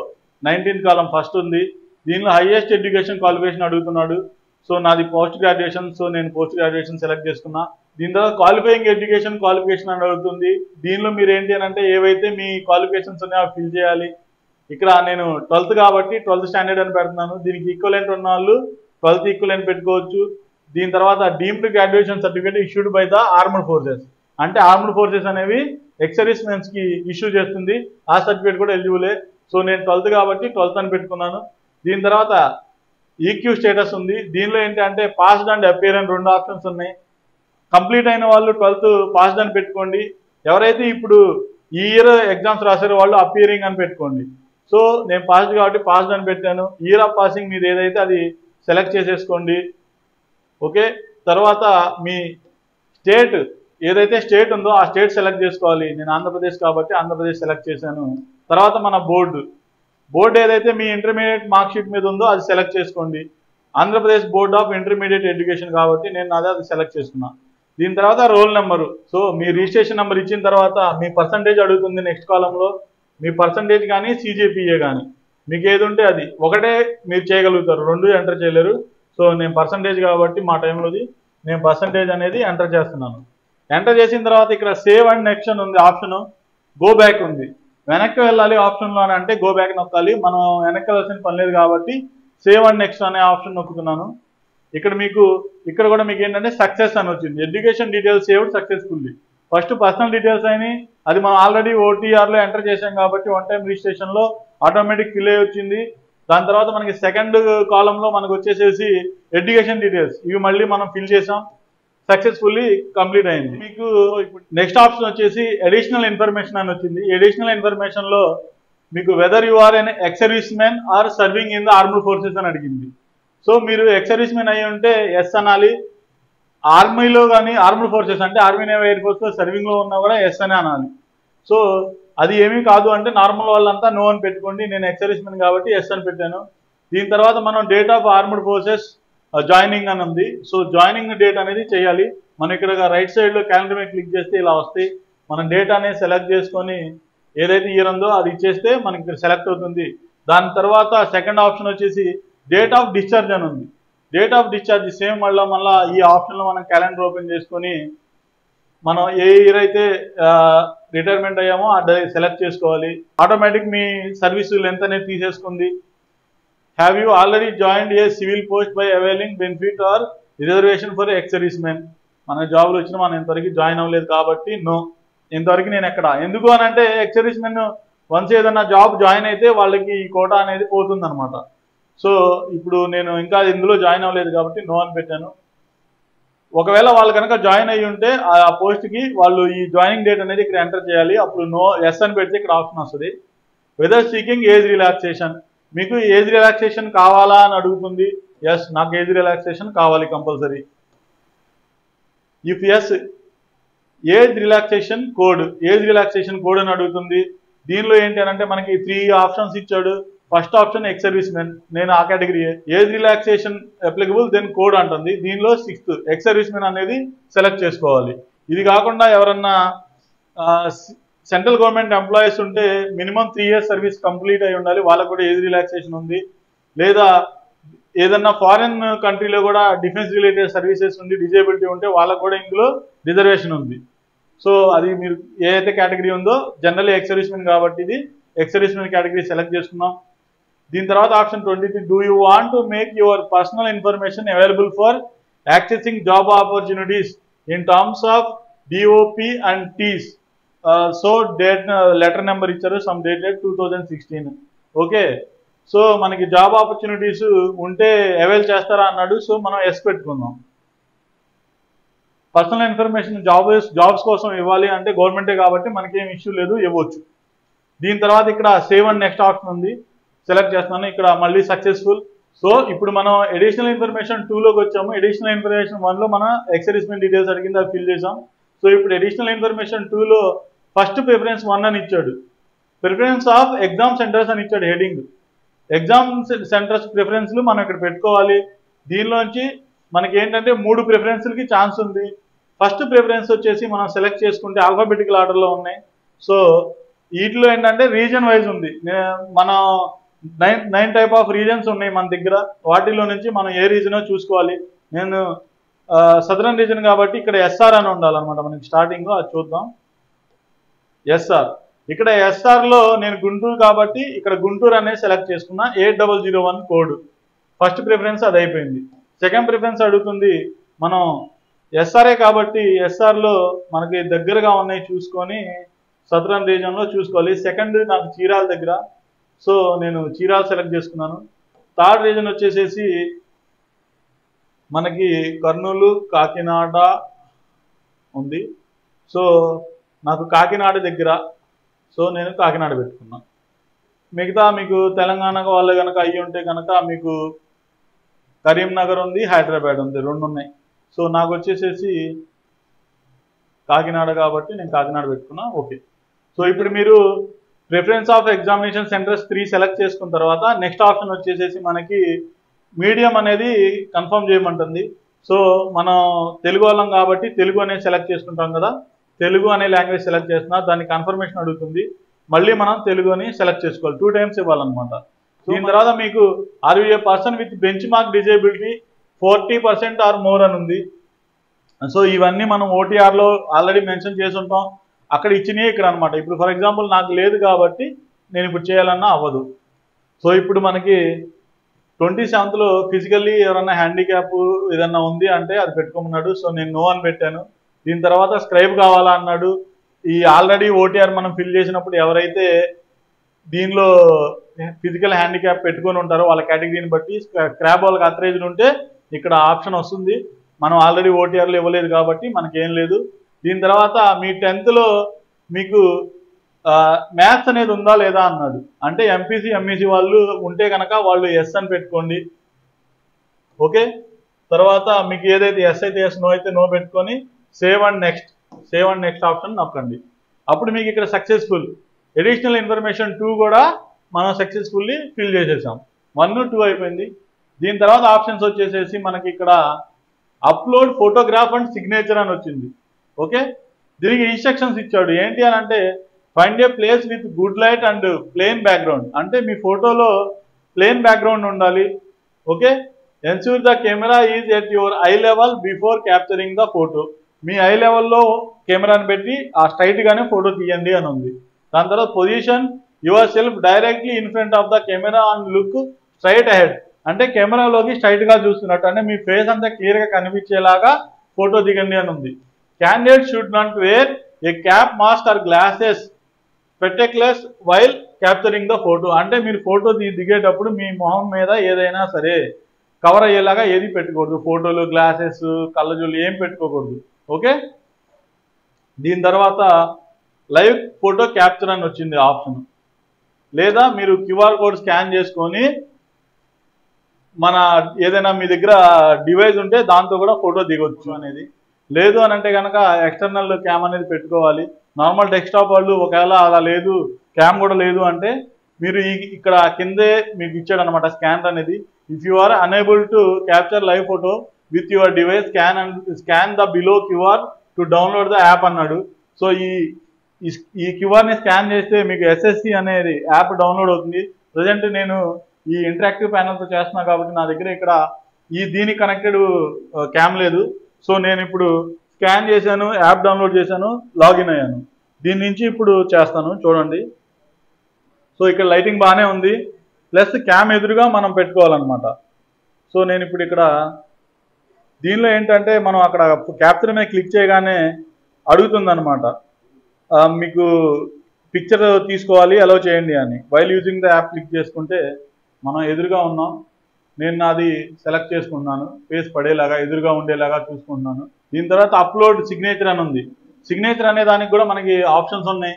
నైన్టీన్త్ కాలం ఫస్ట్ ఉంది. దీనిలో హైయెస్ట్ ఎడ్యుకేషన్ క్వాలిఫికేషన్ అడుగుతున్నాడు. సో నాది పోస్ట్ గ్రాడ్యుయేషన్. సో నేను పోస్ట్ గ్రాడ్యుయేషన్ సెలెక్ట్ చేసుకున్నా. దీని తర్వాత క్వాలిఫైయింగ్ ఎడ్యుకేషన్ క్వాలిఫికేషన్ అని అడుగుతుంది. దీనిలో మీరు ఏంటి అని అంటే ఏవైతే మీ క్వాలిఫికేషన్స్ ఉన్నాయో అవి ఫిల్ చేయాలి. ఇక్కడ నేను ట్వెల్త్ కాబట్టి ట్వెల్త్ స్టాండర్డ్ అని పెడుతున్నాను. దీనికి ఈక్వలెంట్ ఉన్న వాళ్ళు ట్వెల్త్ ఈక్వలెంట్ పెట్టుకోవచ్చు. దీని తర్వాత deemed graduation certificate issued by the armed forces. అంటే ఆర్మ్డ్ ఫోర్సెస్ అనేవి ఎక్స్ మెన్స్కి ఇష్యూ చేస్తుంది. ఆ సర్టిఫికేట్ కూడా ఎలిజిబులే సో నేను ట్వెల్త్ కాబట్టి ట్వెల్త్ అని పెట్టుకున్నాను. దీని తర్వాత ఈక్యూ స్టేటస్ ఉంది. దీనిలో ఏంటంటే పాస్డ్ అండ్ అపేర్ అని రెండు ఆప్షన్స్ ఉన్నాయి. కంప్లీట్ అయిన వాళ్ళు ట్వెల్త్ పాస్డ్ అని పెట్టుకోండి. ఎవరైతే ఇప్పుడు ఈ ఇయర్ ఎగ్జామ్స్ రాసారో వాళ్ళు అపియరింగ్ అని పెట్టుకోండి. సో నేను పాస్డ్ కాబట్టి పాస్డ్ అని పెట్టాను. ఇయర్ ఆఫ్ పాసింగ్ మీరు ఏదైతే అది సెలెక్ట్ చేసేసుకోండి. ఓకే? తర్వాత మీ స్టేట్ ఏదైతే స్టేట్ ఉందో ఆ స్టేట్ సెలెక్ట్ చేసుకోవాలి. నేను ఆంధ్రప్రదేశ్ కాబట్టి ఆంధ్రప్రదేశ్ సెలెక్ట్ చేశాను. తర్వాత మన బోర్డు. బోర్డు ఏదైతే మీ ఇంటర్మీడియట్ మార్క్ షీట్ మీద ఉందో అది సెలెక్ట్ చేసుకోండి. Andhra Pradesh board of intermediate education కాబట్టి నేను అదే అది సెలెక్ట్ చేసుకున్నా. దీని తర్వాత రోల్ నెంబరు. సో మీ రిజిస్ట్రేషన్ నెంబర్ ఇచ్చిన తర్వాత మీ పర్సంటేజ్ అడుగుతుంది నెక్స్ట్ కాలంలో. మీ పర్సంటేజ్ కానీ సీజేపీఏ కానీ. మీకు ఏది ఉంటే అది. ఒకటే మీరు చేయగలుగుతారు. రెండు ఎంటర్ చేయలేరు. సో నేను పర్సంటేజ్ కాబట్టి మా టైంలోది నేను పర్సంటేజ్ అనేది ఎంటర్ చేస్తున్నాను. ఎంటర్ చేసిన తర్వాత ఇక్కడ సేవ్ అండ్ నెక్స్ట్ అని ఉంది ఆప్షన్ గో బ్యాక్ ఉంది. వెనక్కి వెళ్ళాలి ఆప్షన్లో అని అంటే గో బ్యాక్ నొక్కాలి. మనం వెనక్కి వెళ్ళాల్సిన పని లేదు కాబట్టి సేవ్ అండ్ నెక్స్ట్ అనే ఆప్షన్ నొక్కుతున్నాను. ఇక్కడ మీకు ఇక్కడ కూడా మీకు ఏంటంటే సక్సెస్ అని వచ్చింది. Education details saved successfully first personal details అయినాయి. అది మనం ఆల్రెడీ ఓటీఆర్లో ఎంటర్ చేసాం కాబట్టి వన్ టైం రిజిస్ట్రేషన్లో ఆటోమేటిక్ ఫిల్ అయ్యి వచ్చింది. దాని తర్వాత మనకి సెకండ్ కాలంలో మనకు వచ్చేసేసి ఎడ్యుకేషన్ డీటెయిల్స్. ఇవి మళ్ళీ మనం ఫిల్ చేసాం. సక్సెస్ఫుల్లీ కంప్లీట్ అయింది. మీకు నెక్స్ట్ ఆప్షన్ వచ్చేసి అడిషనల్ ఇన్ఫర్మేషన్ అని వచ్చింది. అడిషనల్ ఇన్ఫర్మేషన్లో మీకు whether you are an ex service or serving in the armed forces అని అడిగింది. సో మీరు ఎక్స్ సర్వీస్ అయి ఉంటే ఎస్ అనాలి. ఆర్మీలో కానీ ఆర్మ్డ్ ఫోర్సెస్ అంటే ఆర్మీ నేవీ ఎయిర్ ఫోర్స్లో సర్వింగ్లో ఉన్నా కూడా ఎస్ అనే అనాలి. సో అది ఏమీ కాదు అంటే నార్మల్ వాళ్ళంతా నో అని పెట్టుకోండి. నేను ఎక్స్ కాబట్టి ఎస్ అని పెట్టాను. దీని తర్వాత మనం date of armed forces joining అని ఉంది. సో జాయినింగ్ డేట్ అనేది చేయాలి. మనం ఇక్కడ రైట్ సైడ్లో క్యాలెండర్ మీద క్లిక్ చేస్తే ఇలా వస్తాయి. మనం డేట్ అనేది సెలెక్ట్ చేసుకొని ఏదైతే ఇయర్ ఉందో అది ఇచ్చేస్తే మనకి ఇక్కడ సెలెక్ట్ అవుతుంది. దాని తర్వాత సెకండ్ ఆప్షన్ వచ్చేసి డేట్ ఆఫ్ డిశ్చార్జ్ అని ఉంది. డేట్ ఆఫ్ డిశ్చార్జ్ సేమ్ మళ్ళీ మళ్ళీ ఈ ఆప్షన్లో మనం క్యాలెండర్ ఓపెన్ చేసుకొని మనం ఏ ఇయర్ అయితే రిటైర్మెంట్ అయ్యామో అది సెలెక్ట్ చేసుకోవాలి. ఆటోమేటిక్ మీ సర్వీస్ లెంత్ అనేది తీసేసుకుంది. Have you already joined a civil post by availing benefit or reservation for ex servicemen మన జాబ్లు వచ్చినా మనం ఇంతవరకు జాయిన్ అవ్వలేదు కాబట్టి నో ఇంతవరకు నేను ఎక్కడ? ఎందుకు అని అంటే ఎక్స్ సర్వీస్ మెన్ వన్స్ ఏదన్నా జాబ్ జాయిన్ అయితే వాళ్ళకి ఈ కోటా అనేది పోతుందనమాట సో ఇప్పుడు నేను ఇంకా ఇందులో జాయిన్ అవ్వలేదు కాబట్టి నో అని పెట్టాను. ఒకవేళ వాళ్ళు కనుక జాయిన్ అయ్యి ఉంటే ఆ పోస్ట్కి వాళ్ళు ఈ జాయినింగ్ డేట్ అనేది ఇక్కడ ఎంటర్ చేయాలి. అప్పుడు నో ఎస్ అని పెడితే ఇక్కడ ఆప్షన్ వస్తుంది. వెదర్ సీకింగ్ ఏజ్ రిలాక్సేషన్ మీకు ఏజ్ రిలాక్సేషన్ కావాలా అని అడుగుతుంది. ఎస్ నాకు ఏజ్ రిలాక్సేషన్ కావాలి compulsory if yes age relaxation code age relaxation code అని అడుగుతుంది. దీనిలో ఏంటి అని అంటే మనకి త్రీ ఆప్షన్స్ ఇచ్చాడు. First option ex service men నేను ఆ category age relaxation applicable then code అంటుంది. దీనిలో సిక్స్త్ ఎక్స్ సర్వీస్ మెన్ అనేది సెలెక్ట్ చేసుకోవాలి. ఇది కాకుండా ఎవరన్నా సెంట్రల్ గవర్నమెంట్ ఎంప్లాయీస్ ఉంటే minimum three years service complete అయి ఉండాలి. వాళ్ళకు కూడా ఏజ్ రిలాక్సేషన్ ఉంది. లేదా ఏదన్నా ఫారిన్ కంట్రీలో కూడా డిఫెన్స్ రిలేటెడ్ సర్వీసెస్ ఉండి డిజేబిలిటీ ఉంటే వాళ్ళకు కూడా ఇందులో రిజర్వేషన్ ఉంది. సో అది మీరు ఏ అయితే కేటగిరీ ఉందో జనరల్ ఎక్స్ సర్వీస్మెన్ కాబట్టి ఇది ఎక్స్ సర్వీస్మెన్ కేటగిరీ సెలెక్ట్ చేసుకున్నాం. దీని తర్వాత option twenty three do you want to make your personal information available for accessing job opportunities in terms of DOP and Ts so date letter number ఇచ్చారు some date two thousand sixteen okay so మనకి జాబ్ ఆపర్చునిటీస్ ఉంటే అవైల్ చేస్తారా అన్నాడు. సో మనం ఎస్ పెట్టుకుందాం. పర్సనల్ ఇన్ఫర్మేషన్ జాబ్ జాబ్స్ కోసం ఇవ్వాలి అంటే గవర్నమెంటే కాబట్టి మనకేం ఇష్యూ లేదు ఇవ్వచ్చు. దీని తర్వాత ఇక్కడ సేవ్ అండ్ నెక్స్ట్ ఆప్షన్ ఉంది. సెలెక్ట్ చేస్తున్నాను. ఇక్కడ మళ్ళీ సక్సెస్ఫుల్. సో ఇప్పుడు మనం ఎడిషనల్ ఇన్ఫర్మేషన్ టూలోకి వచ్చాము. ఎడిషనల్ ఇన్ఫర్మేషన్ వన్లో మన ఎక్సరిస్మెంట్ డీటెయిల్స్ అడిగింది అది ఫిల్ చేసాం సో ఇప్పుడు ఎడిషనల్ ఇన్ఫర్మేషన్ టూలో ఫస్ట్ ప్రిఫరెన్స్ వన్ అని ఇచ్చాడు. ప్రిఫరెన్స్ ఆఫ్ ఎగ్జామ్ సెంటర్స్ అని ఇచ్చాడు హెడింగ్ ఎగ్జామ్ సెంటర్స్ ప్రిఫరెన్స్లు మనం ఇక్కడ పెట్టుకోవాలి. దీనిలోంచి మనకి ఏంటంటే మూడు ప్రిఫరెన్స్లకి ఛాన్స్ ఉంది. ఫస్ట్ ప్రిఫరెన్స్ వచ్చేసి మనం సెలెక్ట్ చేసుకుంటే ఆల్ఫాబెటికల్ ఆర్డర్లో ఉన్నాయి. సో వీటిలో ఏంటంటే రీజన్ వైజ్ ఉంది. మనం nine nine type of regions ఉన్నాయి మన దగ్గర. వాటిలో నుంచి మనం ఏ రీజనో చూసుకోవాలి? నేను సదరన్ రీజన్ కాబట్టి ఇక్కడ ఎస్ఆర్ అని ఉండాలన్నమాట. మనకి స్టార్టింగ్ అది చూద్దాం. ఎస్ఆర్ ఇక్కడ ఎస్ఆర్లో నేను గుంటూరు కాబట్టి ఇక్కడ గుంటూరు అనేది సెలెక్ట్ చేసుకున్నా. Eight double zero one code first preference అది అయిపోయింది. సెకండ్ ప్రిఫరెన్స్ అడుగుతుంది మనం ఎస్ఆర్ఏ కాబట్టి ఎస్ఆర్లో మనకి దగ్గరగా ఉన్నాయి చూసుకొని సదరన్ రీజన్లో చూసుకోవాలి. సెకండ్ నాకు చీరాల దగ్గర సో నేను చీరాల సెలెక్ట్ చేసుకున్నాను. థర్డ్ రీజన్ వచ్చేసేసి మనకి కర్నూలు కాకినాడ ఉంది. సో నాకు కాకినాడ దగ్గర సో నేను కాకినాడ పెట్టుకున్నా. మిగతా మీకు తెలంగాణ వాళ్ళు కనుక అయ్యి ఉంటే కనుక మీకు కరీంనగర్ ఉంది హైదరాబాద్ ఉంది రెండు ఉన్నాయి. సో నాకు వచ్చేసేసి కాకినాడ కాబట్టి నేను కాకినాడ పెట్టుకున్నా ఓకే. సో ఇప్పుడు మీరు preference of examination centres three select చేసుకున్న తర్వాత నెక్స్ట్ ఆప్షన్ వచ్చేసేసి మనకి మీడియం అనేది కన్ఫర్మ్ చేయమంటుంది. సో మనం తెలుగు వాళ్ళం కాబట్టి తెలుగు అనేది సెలెక్ట్ చేసుకుంటాం కదా. తెలుగు అనే లాంగ్వేజ్ సెలెక్ట్ చేస్తున్నా దానికి కన్ఫర్మేషన్ అడుగుతుంది. మళ్ళీ మనం తెలుగు అని సెలెక్ట్ చేసుకోవాలి. టూ టైమ్స్ ఇవ్వాలన్నమాట. దీని తర్వాత మీకు or a person with benchmark disability forty percent or more అని ఉంది. సో ఇవన్నీ మనం ఓటీఆర్లో ఆల్రెడీ మెన్షన్ చేసి ఉంటాం అక్కడ ఇచ్చినాయి ఇక్కడ అనమాట ఇప్పుడు ఫర్ ఎగ్జాంపుల్ నాకు లేదు కాబట్టి నేను ఇప్పుడు చేయాలన్నా అవ్వదు. సో ఇప్పుడు మనకి ట్వంటీ సెవెంత్లో ఫిజికల్లీ ఎవరన్నా హ్యాండిక్యాప్ ఏదన్నా ఉంది అంటే అది పెట్టుకోమన్నాడు. సో నేను నో అని పెట్టాను. దీని తర్వాత స్క్రైబ్ కావాలా అన్నాడు. ఈ ఆల్రెడీ ఓటీఆర్ మనం ఫిల్ చేసినప్పుడు ఎవరైతే దీనిలో ఫిజికల్ హ్యాండిక్యాప్ పెట్టుకొని ఉంటారో వాళ్ళ కేటగిరీని బట్టి స్క్రాబ్ వాళ్ళకి అథరైజ్డ్ ఉంటే ఇక్కడ ఆప్షన్ వస్తుంది. మనం ఆల్రెడీ ఓటీఆర్లు ఇవ్వలేదు కాబట్టి మనకేం లేదు. దీని తర్వాత మీ టెన్త్లో మీకు మ్యాథ్స్ అనేది ఉందా లేదా అన్నాడు. అంటే ఎంపీసీ ఎంఈసీ వాళ్ళు ఉంటే కనుక వాళ్ళు ఎస్ అని పెట్టుకోండి. ఓకే? తర్వాత మీకు ఏదైతే ఎస్ అయితే ఎస్ నో అయితే నో పెట్టుకొని save and next save and next option నొక్కండి. అప్పుడు మీకు ఇక్కడ సక్సెస్ఫుల్. ఎడిషనల్ ఇన్ఫర్మేషన్ టూ కూడా మనం సక్సెస్ఫుల్లీ ఫిల్ చేసేసాం. వన్ టూ అయిపోయింది. దీని తర్వాత ఆప్షన్స్ వచ్చేసేసి మనకి ఇక్కడ అప్లోడ్ ఫోటోగ్రాఫ్ అండ్ సిగ్నేచర్ అని వచ్చింది. ఓకే? దీనికి ఇన్స్ట్రక్షన్స్ ఇచ్చాడు. ఏంటి అని అంటే find a place with good light and plain background అంటే మీ ఫోటోలో ప్లేన్ బ్యాక్గ్రౌండ్ ఉండాలి. Okay? Ensure the camera is at your eye level before capturing the photo me eye లెవెల్లో కెమెరాని పెట్టి ఆ స్ట్రైట్గానే ఫోటో తీయండి అని ఉంది. దాని తర్వాత position yourself directly in front of the camera and look straight ahead అంటే కెమెరాలోకి స్ట్రైట్గా చూస్తున్నట్టు. అంటే మీ ఫేస్ అంతా క్లియర్గా కనిపించేలాగా ఫోటో దిగండి అని ఉంది. Candidate should not wear a cap mask or glasses spectacles while capturing the photo అంటే మీరు ఫోటో దిగేటప్పుడు మీ మొహం మీద ఏదైనా సరే కవర్ అయ్యేలాగా ఏది పెట్టుకోకూడదు. ఫోటోలు గ్లాసెస్ కళ్ళజోళ్ళు ఏం పెట్టుకోకూడదు. ఓకే దీని తర్వాత లైవ్ ఫోటో క్యాప్చర్ అని వచ్చింది ఆప్షన్ లేదా మీరు క్యూఆర్ కోడ్ స్కాన్ చేసుకొని మన ఏదైనా మీ దగ్గర డివైస్ ఉంటే దాంతో కూడా ఫోటో దిగొచ్చు అనేది. లేదు అని అంటే కనుక ఎక్స్టర్నల్ క్యామ్ అనేది పెట్టుకోవాలి. నార్మల్ డెస్క్టాప్ వాళ్ళు ఒకవేళ అలా లేదు క్యామ్ కూడా లేదు అంటే మీరు ఇక్కడ కిందే మీకు ఇచ్చాడు అనమాట స్కాన్ అనేది. If you are unable to capture live photo with your device scan and scan the below QR to download the app అన్నాడు. సో ఈ ఈ- క్యూఆర్ని స్కాన్ చేస్తే మీకు ఎస్ఎస్సి అనేది యాప్ డౌన్లోడ్ అవుతుంది. ప్రజెంట్ నేను ఈ ఇంటరాక్టివ్ ప్యానల్తో చేస్తున్నాను చేస్తున్నా కాబట్టి నా దగ్గర ఇక్కడ ఈ దీనికి కనెక్టెడ్ క్యామ్ uh, లేదు. సో నేను ఇప్పుడు స్కాన్ చేశాను యాప్ డౌన్లోడ్ చేశాను లాగిన్ అయ్యాను. దీని నుంచి ఇప్పుడు చేస్తాను చూడండి. సో ఇక్కడ లైటింగ్ బాగానే ఉంది. ప్లస్ క్యామ్ ఎదురుగా మనం పెట్టుకోవాలన్నమాట. సో నేను ఇప్పుడు ఇక్కడ దీనిలో ఏంటంటే మనం అక్కడ క్యాప్చర్ మీద క్లిక్ చేయగానే అడుగుతుందనమాట మీకు పిక్చర్ తీసుకోవాలి అలో చేయండి అని. While using the app click చేసుకుంటే మనం ఎదురుగా ఉన్నాం. నేను నాది సెలెక్ట్ చేసుకున్నాను. ఫేస్ పడేలాగా ఎదురుగా ఉండేలాగా చూసుకుంటున్నాను. దీని తర్వాత అప్లోడ్ సిగ్నేచర్ అని ఉంది. సిగ్నేచర్ అనే దానికి కూడా మనకి ఆప్షన్స్ ఉన్నాయి.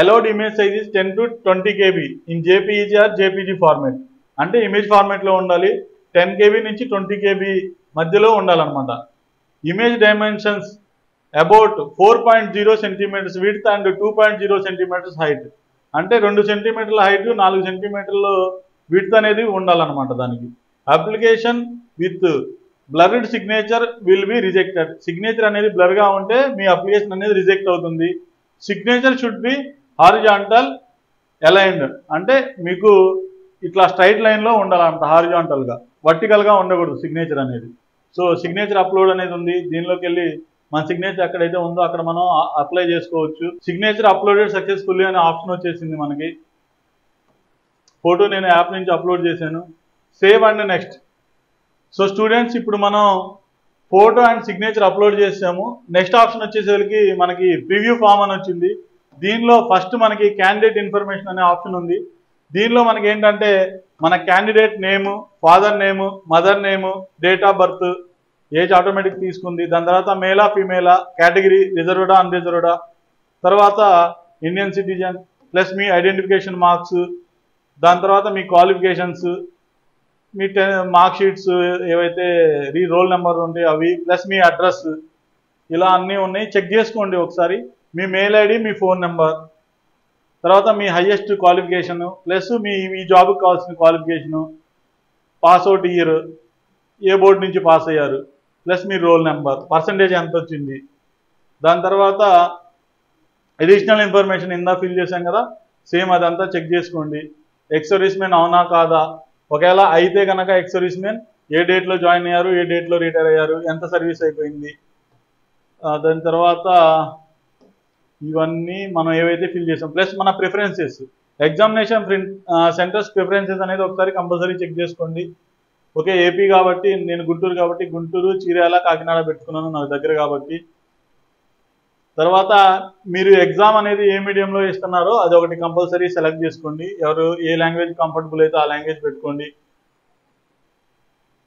Allowed image size is ten to twenty KB in JPEG or JPG format అంటే ఇమేజ్ ఫార్మేట్లో ఉండాలి. టెన్ కేబీ నుంచి ట్వంటీ కేబీ మధ్యలో ఉండాలన్నమాట. Image dimensions about four point zero centimetres width and two point zero centimetres height అంటే రెండు సెంటీమీటర్ల హైట్ నాలుగు సెంటీమీటర్లు విడ్త్ అనేది ఉండాలన్నమాట దానికి. Application with blurred signature will be rejected. Signature అనేది బ్లర్గా ఉంటే మీ అప్లికేషన్ అనేది రిజెక్ట్ అవుతుంది. Signature should be horizontal aligned. అంటే మీకు ఇట్లా స్ట్రైట్ లైన్లో ఉండాలంట హారిజాంటల్గా. వర్టికల్గా ఉండకూడదు సిగ్నేచర్ అనేది. సో సిగ్నేచర్ అప్లోడ్ అనేది ఉంది. దీనిలోకి వెళ్ళి మన సిగ్నేచర్ ఎక్కడైతే ఉందో అక్కడ మనం అప్లై చేసుకోవచ్చు. సిగ్నేచర్ అప్లోడెడ్ సక్సెస్ఫుల్లీ అనే ఆప్షన్ వచ్చేసింది మనకి. ఫోటో నేను యాప్ నుంచి అప్లోడ్ చేశాను. Save and next. So students ఇప్పుడు మనం ఫోటో అండ్ సిగ్నేచర్ అప్లోడ్ చేసాము. నెక్స్ట్ ఆప్షన్ వచ్చేసరికి మనకి ప్రివ్యూ ఫామ్ అని వచ్చింది. దీనిలో ఫస్ట్ మనకి క్యాండిడేట్ ఇన్ఫర్మేషన్ అనే ఆప్షన్ ఉంది. దీనిలో మనకి ఏంటంటే మన candidate name father name mother name date of birth age automatic తీసుకుంది. దాని తర్వాత మేలా ఫీమేలా కేటగిరీ రిజర్వ్డా అన్రిజర్వ్డా. తర్వాత ఇండియన్ సిటిజన్ ప్లస్ మీ ఐడెంటిఫికేషన్ మార్క్స్. దాని తర్వాత మీ క్వాలిఫికేషన్స్. మీ టెన్ మార్క్ షీట్స్ ఏవైతే రీ రోల్ నెంబర్ ఉంటే అవి ప్లస్ మీ అడ్రస్ ఇలా అన్నీ ఉన్నాయి. చెక్ చేసుకోండి ఒకసారి. మీ మెయిల్ ఐడి మీ ఫోన్ నెంబర్ తర్వాత మీ హయ్యెస్ట్ క్వాలిఫికేషన్ ప్లస్ మీ ఈ జాబ్కి కావాల్సిన క్వాలిఫికేషను పాస్ అవుట్ ఇయర్ ఏ బోర్డు నుంచి పాస్ అయ్యారు ప్లస్ మీ రోల్ నెంబర్ పర్సంటేజ్ ఎంత వచ్చింది? దాని తర్వాత అడిషనల్ ఇన్ఫర్మేషన్ ఇందా ఫిల్ చేశాం కదా? సేమ్ అదంతా చెక్ చేసుకోండి. ఎక్స్ సర్వీస్మెన్ అవునా కాదా? ఒకవేళ అయితే కనుక ఎక్స్ సర్వీస్మెన్ ఏ డేట్లో జాయిన్ అయ్యారు ఏ డేట్లో రిటైర్ అయ్యారు ఎంత సర్వీస్ అయిపోయింది? దాని తర్వాత ఇవన్నీ మనం ఏవైతే ఫిల్ చేసాం ప్లస్ మన preferences examination print centres preferences అనేది ఒకసారి కంపల్సరీ చెక్ చేసుకోండి. ఓకే ఏపీ కాబట్టి నేను గుంటూరు కాబట్టి గుంటూరు చీరాల కాకినాడ పెట్టుకున్నాను నాకు దగ్గర కాబట్టి. తర్వాత మీరు ఎగ్జామ్ అనేది ఏ మీడియంలో ఇస్తున్నారో అది ఒకటి కంపల్సరీ సెలెక్ట్ చేసుకోండి. ఎవరు ఏ లాంగ్వేజ్ కంఫర్టబుల్ అయితే ఆ లాంగ్వేజ్ పెట్టుకోండి.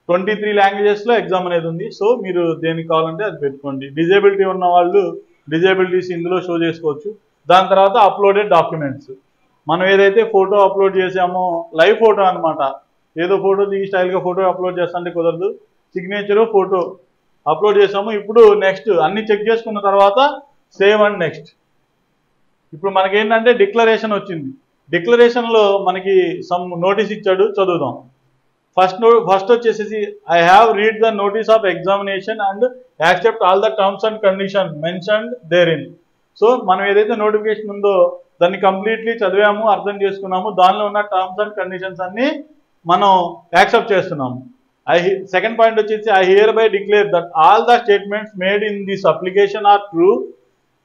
ట్వంటీ త్రీ లాంగ్వేజెస్లో ఎగ్జామ్ అనేది ఉంది. సో మీరు దేనికి కావాలంటే అది పెట్టుకోండి. డిజేబిలిటీ ఉన్న వాళ్ళు డిజేబిలిటీస్ ఇందులో షో చేసుకోవచ్చు. దాని తర్వాత అప్లోడెడ్ డాక్యుమెంట్స్ మనం ఏదైతే ఫోటో అప్లోడ్ చేసామో లైవ్ ఫోటో అన్నమాట. ఏదో ఫోటో దిగి స్టైల్గా ఫోటో అప్లోడ్ చేస్తాంటే కుదరదు. సిగ్నేచర్ ఫోటో అప్లోడ్ చేసాము ఇప్పుడు నెక్స్ట్ అన్ని చెక్ చేసుకున్న తర్వాత సేవ్ అండ్ నెక్స్ట్. ఇప్పుడు మనకేంటంటే డిక్లరేషన్ వచ్చింది. డిక్లరేషన్లో మనకి సమ్ నోటీస్ ఇచ్చాడు చదువుదాం. ఫస్ట్ ఫస్ట్ వచ్చేసి I have read the notice of examination and accept all the terms and condition mentioned there in so మనం ఏదైతే నోటిఫికేషన్ ఉందో దాన్ని కంప్లీట్లీ చదివాము అర్థం చేసుకున్నాము దానిలో ఉన్న టర్మ్స్ అండ్ కండిషన్స్ అన్ని మనం యాక్సెప్ట్ చేస్తున్నాము. ఐ సెకండ్ పాయింట్ వచ్చేసి I hereby declare that all the statements made in this application are true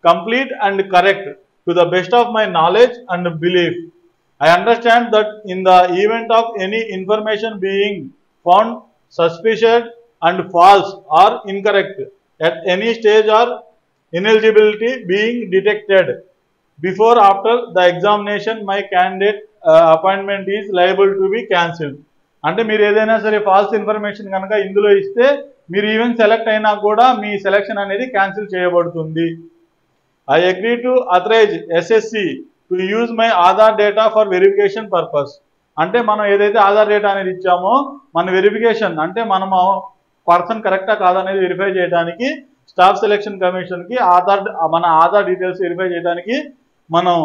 complete and correct to the best of my knowledge and belief. I understand that in the event of any information being found suspicious and false or incorrect at any stage or ineligibility being detected before after the examination my candidate uh, appointment is liable to be cancelled అంటే మీరు ఏదైనా సరే ఫాల్స్ ఇన్ఫర్మేషన్ కనుక ఇందులో ఇస్తే మీరు ఈవెన్ సెలెక్ట్ అయినా కూడా మీ సెలెక్షన్ అనేది క్యాన్సిల్ చేయబడుతుంది I agree to authorise SSC to use my Aadhaar data for verification purpose అంటే మనం ఏదైతే ఆధార్ డేటా అనేది ఇచ్చామో మన వెరిఫికేషన్ అంటే మనము పర్సన్ కరెక్టా కాదనేది వెరిఫై చేయడానికి స్టాఫ్ సెలెక్షన్ కమిషన్కి ఆధార్ మన ఆధార్ డీటెయిల్స్ వెరిఫై చేయడానికి మనం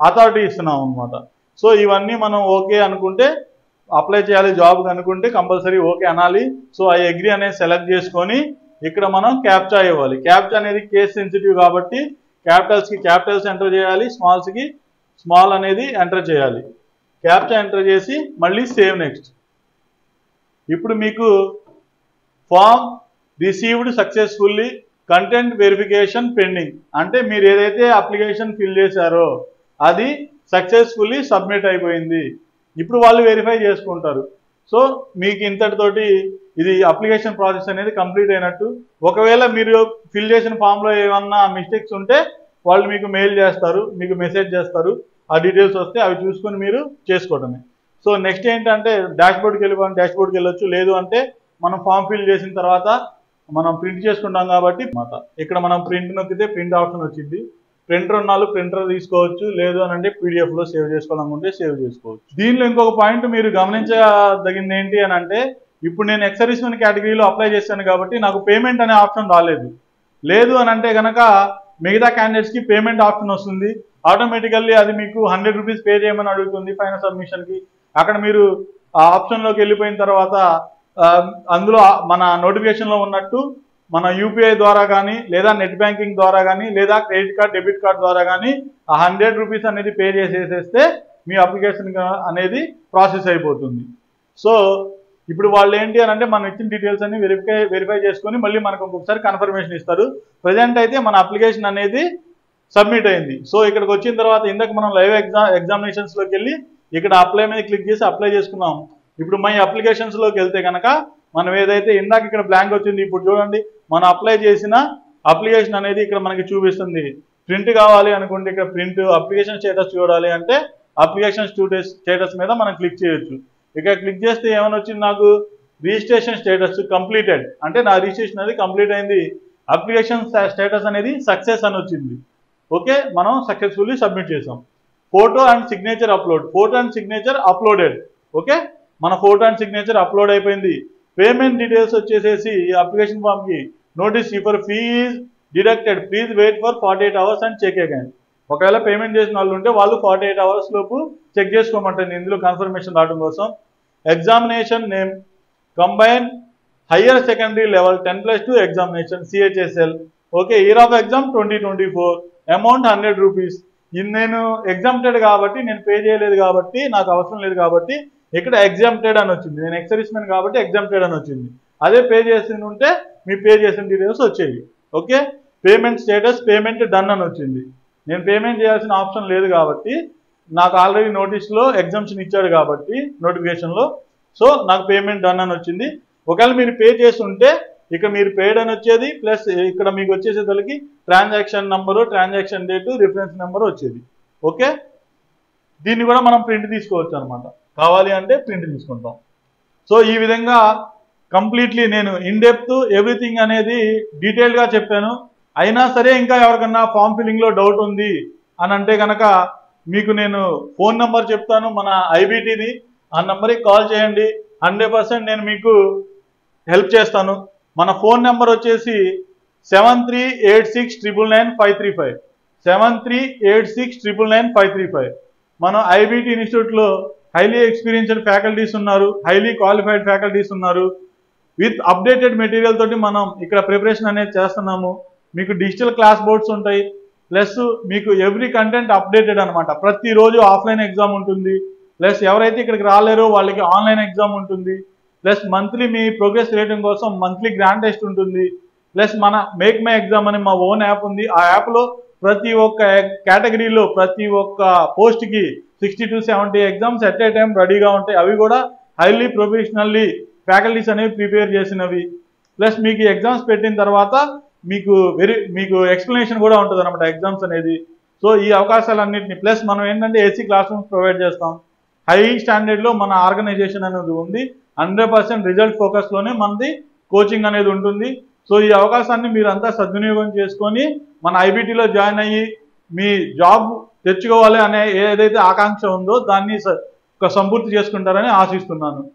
అథారిటీ ఇస్తున్నాం అనమాట సో ఇవన్నీ మనం ఓకే అనుకుంటే అప్లై చేయాలి జాబ్ అనుకుంటే కంపల్సరీ ఓకే అనాలి. సో ఐ అగ్రి అనేది సెలెక్ట్ చేసుకొని ఇక్కడ మనం క్యాప్చా ఇవ్వాలి. క్యాప్చా అనేది కేస్ సెన్సిటివ్ కాబట్టి క్యాపిటల్స్కి క్యాపిటల్స్ ఎంటర్ చేయాలి స్మాల్స్కి స్మాల్ అనేది ఎంటర్ చేయాలి. క్యాప్చా ఎంటర్ చేసి మళ్ళీ సేవ్ నెక్స్ట్. ఇప్పుడు మీకు form received successfully content verification pending. అంటే మీరు ఏదైతే అప్లికేషన్ ఫిల్ చేశారో అది సక్సెస్ఫుల్లీ సబ్మిట్ అయిపోయింది. ఇప్పుడు వాళ్ళు వెరిఫై చేసుకుంటారు. సో మీకు ఇంతటితోటి ఇది అప్లికేషన్ ప్రాసెస్ అనేది కంప్లీట్ అయినట్టు. ఒకవేళ మీరు ఫిల్ చేసిన ఫామ్లో ఏమన్నా మిస్టేక్స్ ఉంటే వాళ్ళు మీకు మెయిల్ చేస్తారు మీకు మెసేజ్ చేస్తారు. ఆ డీటెయిల్స్ వస్తే అవి చూసుకొని మీరు చేసుకోవడమే. సో నెక్స్ట్ ఏంటంటే డాష్బోర్డ్కి వెళ్ళిపోవాలి డాష్ బోర్డ్కి వెళ్ళొచ్చు. లేదు అంటే మనం ఫామ్ ఫిల్ చేసిన తర్వాత మనం ప్రింట్ చేసుకుంటాం కాబట్టి మాట ఇక్కడ మనం ప్రింట్ నొక్కితే ప్రింట్ ఆప్షన్ వచ్చింది. ప్రింటర్ ఉన్నాళ్ళు ప్రింటర్ తీసుకోవచ్చు. లేదు అని అంటే పీడిఎఫ్లో సేవ్ చేసుకోవాలనుకుంటే సేవ్ చేసుకోవచ్చు. దీనిలో ఇంకొక పాయింట్ మీరు గమనించదగింది ఏంటి అని అంటే ఇప్పుడు నేను ఎక్సర్విస్మెన్ కేటగిరీలో అప్లై చేశాను కాబట్టి నాకు పేమెంట్ అనే ఆప్షన్ రాలేదు. లేదు అని అంటే కనుక మిగతా క్యాండిడేట్స్కి పేమెంట్ ఆప్షన్ వస్తుంది. ఆటోమేటికల్లీ అది మీకు హండ్రెడ్ రూపీస్ పే చేయమని అడుగుతుంది పైన సబ్మిషన్కి అక్కడ మీరు ఆ ఆప్షన్లోకి వెళ్ళిపోయిన తర్వాత అందులో మన నోటిఫికేషన్లో ఉన్నట్టు మన యూపీఐ ద్వారా కానీ లేదా నెట్ బ్యాంకింగ్ ద్వారా కానీ లేదా క్రెడిట్ కార్డ్ డెబిట్ కార్డ్ ద్వారా కానీ ఆ హండ్రెడ్ రూపీస్ అనేది పే చేసేసేస్తే మీ అప్లికేషన్ అనేది ప్రాసెస్ అయిపోతుంది. సో ఇప్పుడు వాళ్ళు ఏంటి అని అంటే మనం ఇచ్చిన డీటెయిల్స్ అన్ని వెరిఫై వెరిఫై చేసుకొని మళ్ళీ మనకు ఇంకొకసారి కన్ఫర్మేషన్ ఇస్తారు. ప్రజెంట్ అయితే మన అప్లికేషన్ అనేది సబ్మిట్ అయింది. సో ఇక్కడికి వచ్చిన తర్వాత ఇందాక మనం లైవ్ ఎగ్జామ్ ఎగ్జామినేషన్స్లోకి వెళ్ళి ఇక్కడ అప్లై మీద క్లిక్ చేసి అప్లై చేసుకున్నాం. ఇప్పుడు మై అప్లికేషన్స్లోకి వెళ్తే కనుక మనం ఏదైతే ఇందాక ఇక్కడ బ్లాంక్ వచ్చింది ఇప్పుడు చూడండి మనం అప్లై చేసిన అప్లికేషన్ అనేది ఇక్కడ మనకి చూపిస్తుంది. ప్రింట్ కావాలి అనుకుంటే ఇక్కడ ప్రింట్ అప్లికేషన్ స్టేటస్ చూడాలి అంటే అప్లికేషన్ స్టూడెస్ స్టేటస్ మీద మనం క్లిక్ చేయొచ్చు. ఇక క్లిక్ చేస్తే ఏమైనా వచ్చింది నాకు? రిజిస్ట్రేషన్ స్టేటస్ కంప్లీటెడ్ అంటే నా రిజిస్ట్రేషన్ అనేది కంప్లీట్ అయింది. అప్లికేషన్ స్టేటస్ అనేది సక్సెస్ అని వచ్చింది. ఓకే మనం సక్సెస్ఫుల్లీ సబ్మిట్ చేసాం. Photo and signature upload photo and signature uploaded okay మన ఫోటో అండ్ సిగ్నేచర్ అప్లోడ్ అయిపోయింది. పేమెంట్ డీటెయిల్స్ వచ్చేసేసి application ఫామ్కి notice for fees deducted please wait for forty eight hours and check again ఒకవేళ పేమెంట్ చేసిన వాళ్ళు ఉంటే వాళ్ళు ఫార్టీ ఎయిట్ అవర్స్ లోపు చెక్ చేసుకోమంటుంది ఇందులో కన్ఫర్మేషన్ రావడం కోసం. Examination name combine higher secondary level ten plus two examination CHSL okay year of exam twenty twenty four amount hundred rupees ఇది నేను ఎగ్జామ్టెడ్ కాబట్టి నేను పే చేయలేదు కాబట్టి నాకు అవసరం లేదు కాబట్టి ఇక్కడ ఎగ్జామ్టెడ్ అని వచ్చింది. నేను ఎక్సర్విస్మెన్ కాబట్టి ఎగ్జామ్టెడ్ అని వచ్చింది. అదే పే చేసింది ఉంటే మీ పే చేసిన డీటెయిల్స్ వచ్చేవి. Okay payment status payment done అని వచ్చింది. నేను పేమెంట్ చేయాల్సిన ఆప్షన్ లేదు కాబట్టి నాకు ఆల్రెడీ నోటీస్లో ఎగ్జామ్షన్ ఇచ్చాడు కాబట్టి నోటిఫికేషన్లో సో నాకు పేమెంట్ డన్ అని వచ్చింది. ఒకవేళ మీరు పే చేస్తుంటే ఇక మీరు పేడ్ అని వచ్చేది ప్లస్ ఇక్కడ మీకు వచ్చేసేసరికి transaction number transaction date reference number వచ్చేది. ఓకే దీన్ని కూడా మనం ప్రింట్ తీసుకోవచ్చు అనమాట కావాలి అంటే ప్రింట్ తీసుకుంటాం. సో ఈ విధంగా కంప్లీట్లీ నేను ఇన్ డెప్త్ ఎవ్రీథింగ్ అనేది డీటెయిల్గా చెప్పాను. అయినా సరే ఇంకా ఎవరికన్నా ఫామ్ ఫిల్లింగ్లో డౌట్ ఉంది అని అంటే కనుక మీకు నేను ఫోన్ నెంబర్ చెప్తాను మన ఐబీటీది ఆ నెంబర్కి కాల్ చేయండి. హండ్రెడ్ పర్సెంట్ నేను మీకు హెల్ప్ చేస్తాను. మన ఫోన్ నెంబర్ వచ్చేసి seven three eight six triple nine five three five seven three eight six triple nine five three five మనం ఐబీటీ ఇన్స్టిట్యూట్లో హైలీ ఎక్స్పీరియన్స్డ్ ఫ్యాకల్టీస్ ఉన్నారు. హైలీ క్వాలిఫైడ్ ఫ్యాకల్టీస్ ఉన్నారు. విత్ అప్డేటెడ్ మెటీరియల్ తోటి మనం ఇక్కడ ప్రిపరేషన్ అనేది చేస్తున్నాము. మీకు డిజిటల్ క్లాస్ బోర్డ్స్ ఉంటాయి. ప్లస్ మీకు ఎవ్రీ కంటెంట్ అప్డేటెడ్ అనమాట ప్రతిరోజు ఆఫ్లైన్ ఎగ్జామ్ ఉంటుంది. ప్లస్ ఎవరైతే ఇక్కడికి రాలేరో వాళ్ళకి ఆన్లైన్ ఎగ్జామ్ ఉంటుంది. ప్లస్ మంత్లీ మీ ప్రోగ్రెస్ రేటింగ్ కోసం మంత్లీ గ్రాండ్ టెస్ట్ ఉంటుంది. ప్లస్ మన మేక్ మై ఎగ్జామ్ అని మా ఓన్ యాప్ ఉంది. ఆ యాప్లో ప్రతి ఒక్క కేటగిరీలో ప్రతి ఒక్క పోస్ట్కి sixty to seventy exams at a time రెడీగా ఉంటాయి. అవి కూడా హైలీ ప్రొఫెషనల్లీ ఫ్యాకల్టీస్ అనేవి ప్రిపేర్ చేసినవి. ప్లస్ మీకు ఎగ్జామ్స్ పెట్టిన తర్వాత మీకు వెరీ మీకు ఎక్స్ప్లెనేషన్ కూడా ఉంటుంది అనమాట ఎగ్జామ్స్ అనేది. సో ఈ అవకాశాలన్నింటినీ ప్లస్ మనం ఏంటంటే ఏసీ క్లాస్ రూమ్స్ ప్రొవైడ్ చేస్తాం. హై స్టాండర్డ్లో మన ఆర్గనైజేషన్ అనేది ఉంది. హండ్రెడ్ పర్సెంట్ రిజల్ట్ ఫోకస్లోనే మనది కోచింగ్ అనేది ఉంటుంది. సో ఈ అవకాశాన్ని మీరు అంతా సద్వినియోగం చేసుకొని మన ఐబీటీలో జాయిన్ అయ్యి మీ జాబ్ తెచ్చుకోవాలి అనే ఏదైతే ఆకాంక్ష ఉందో దాన్ని స- సంపూర్తి చేసుకుంటారని ఆశిస్తున్నాను.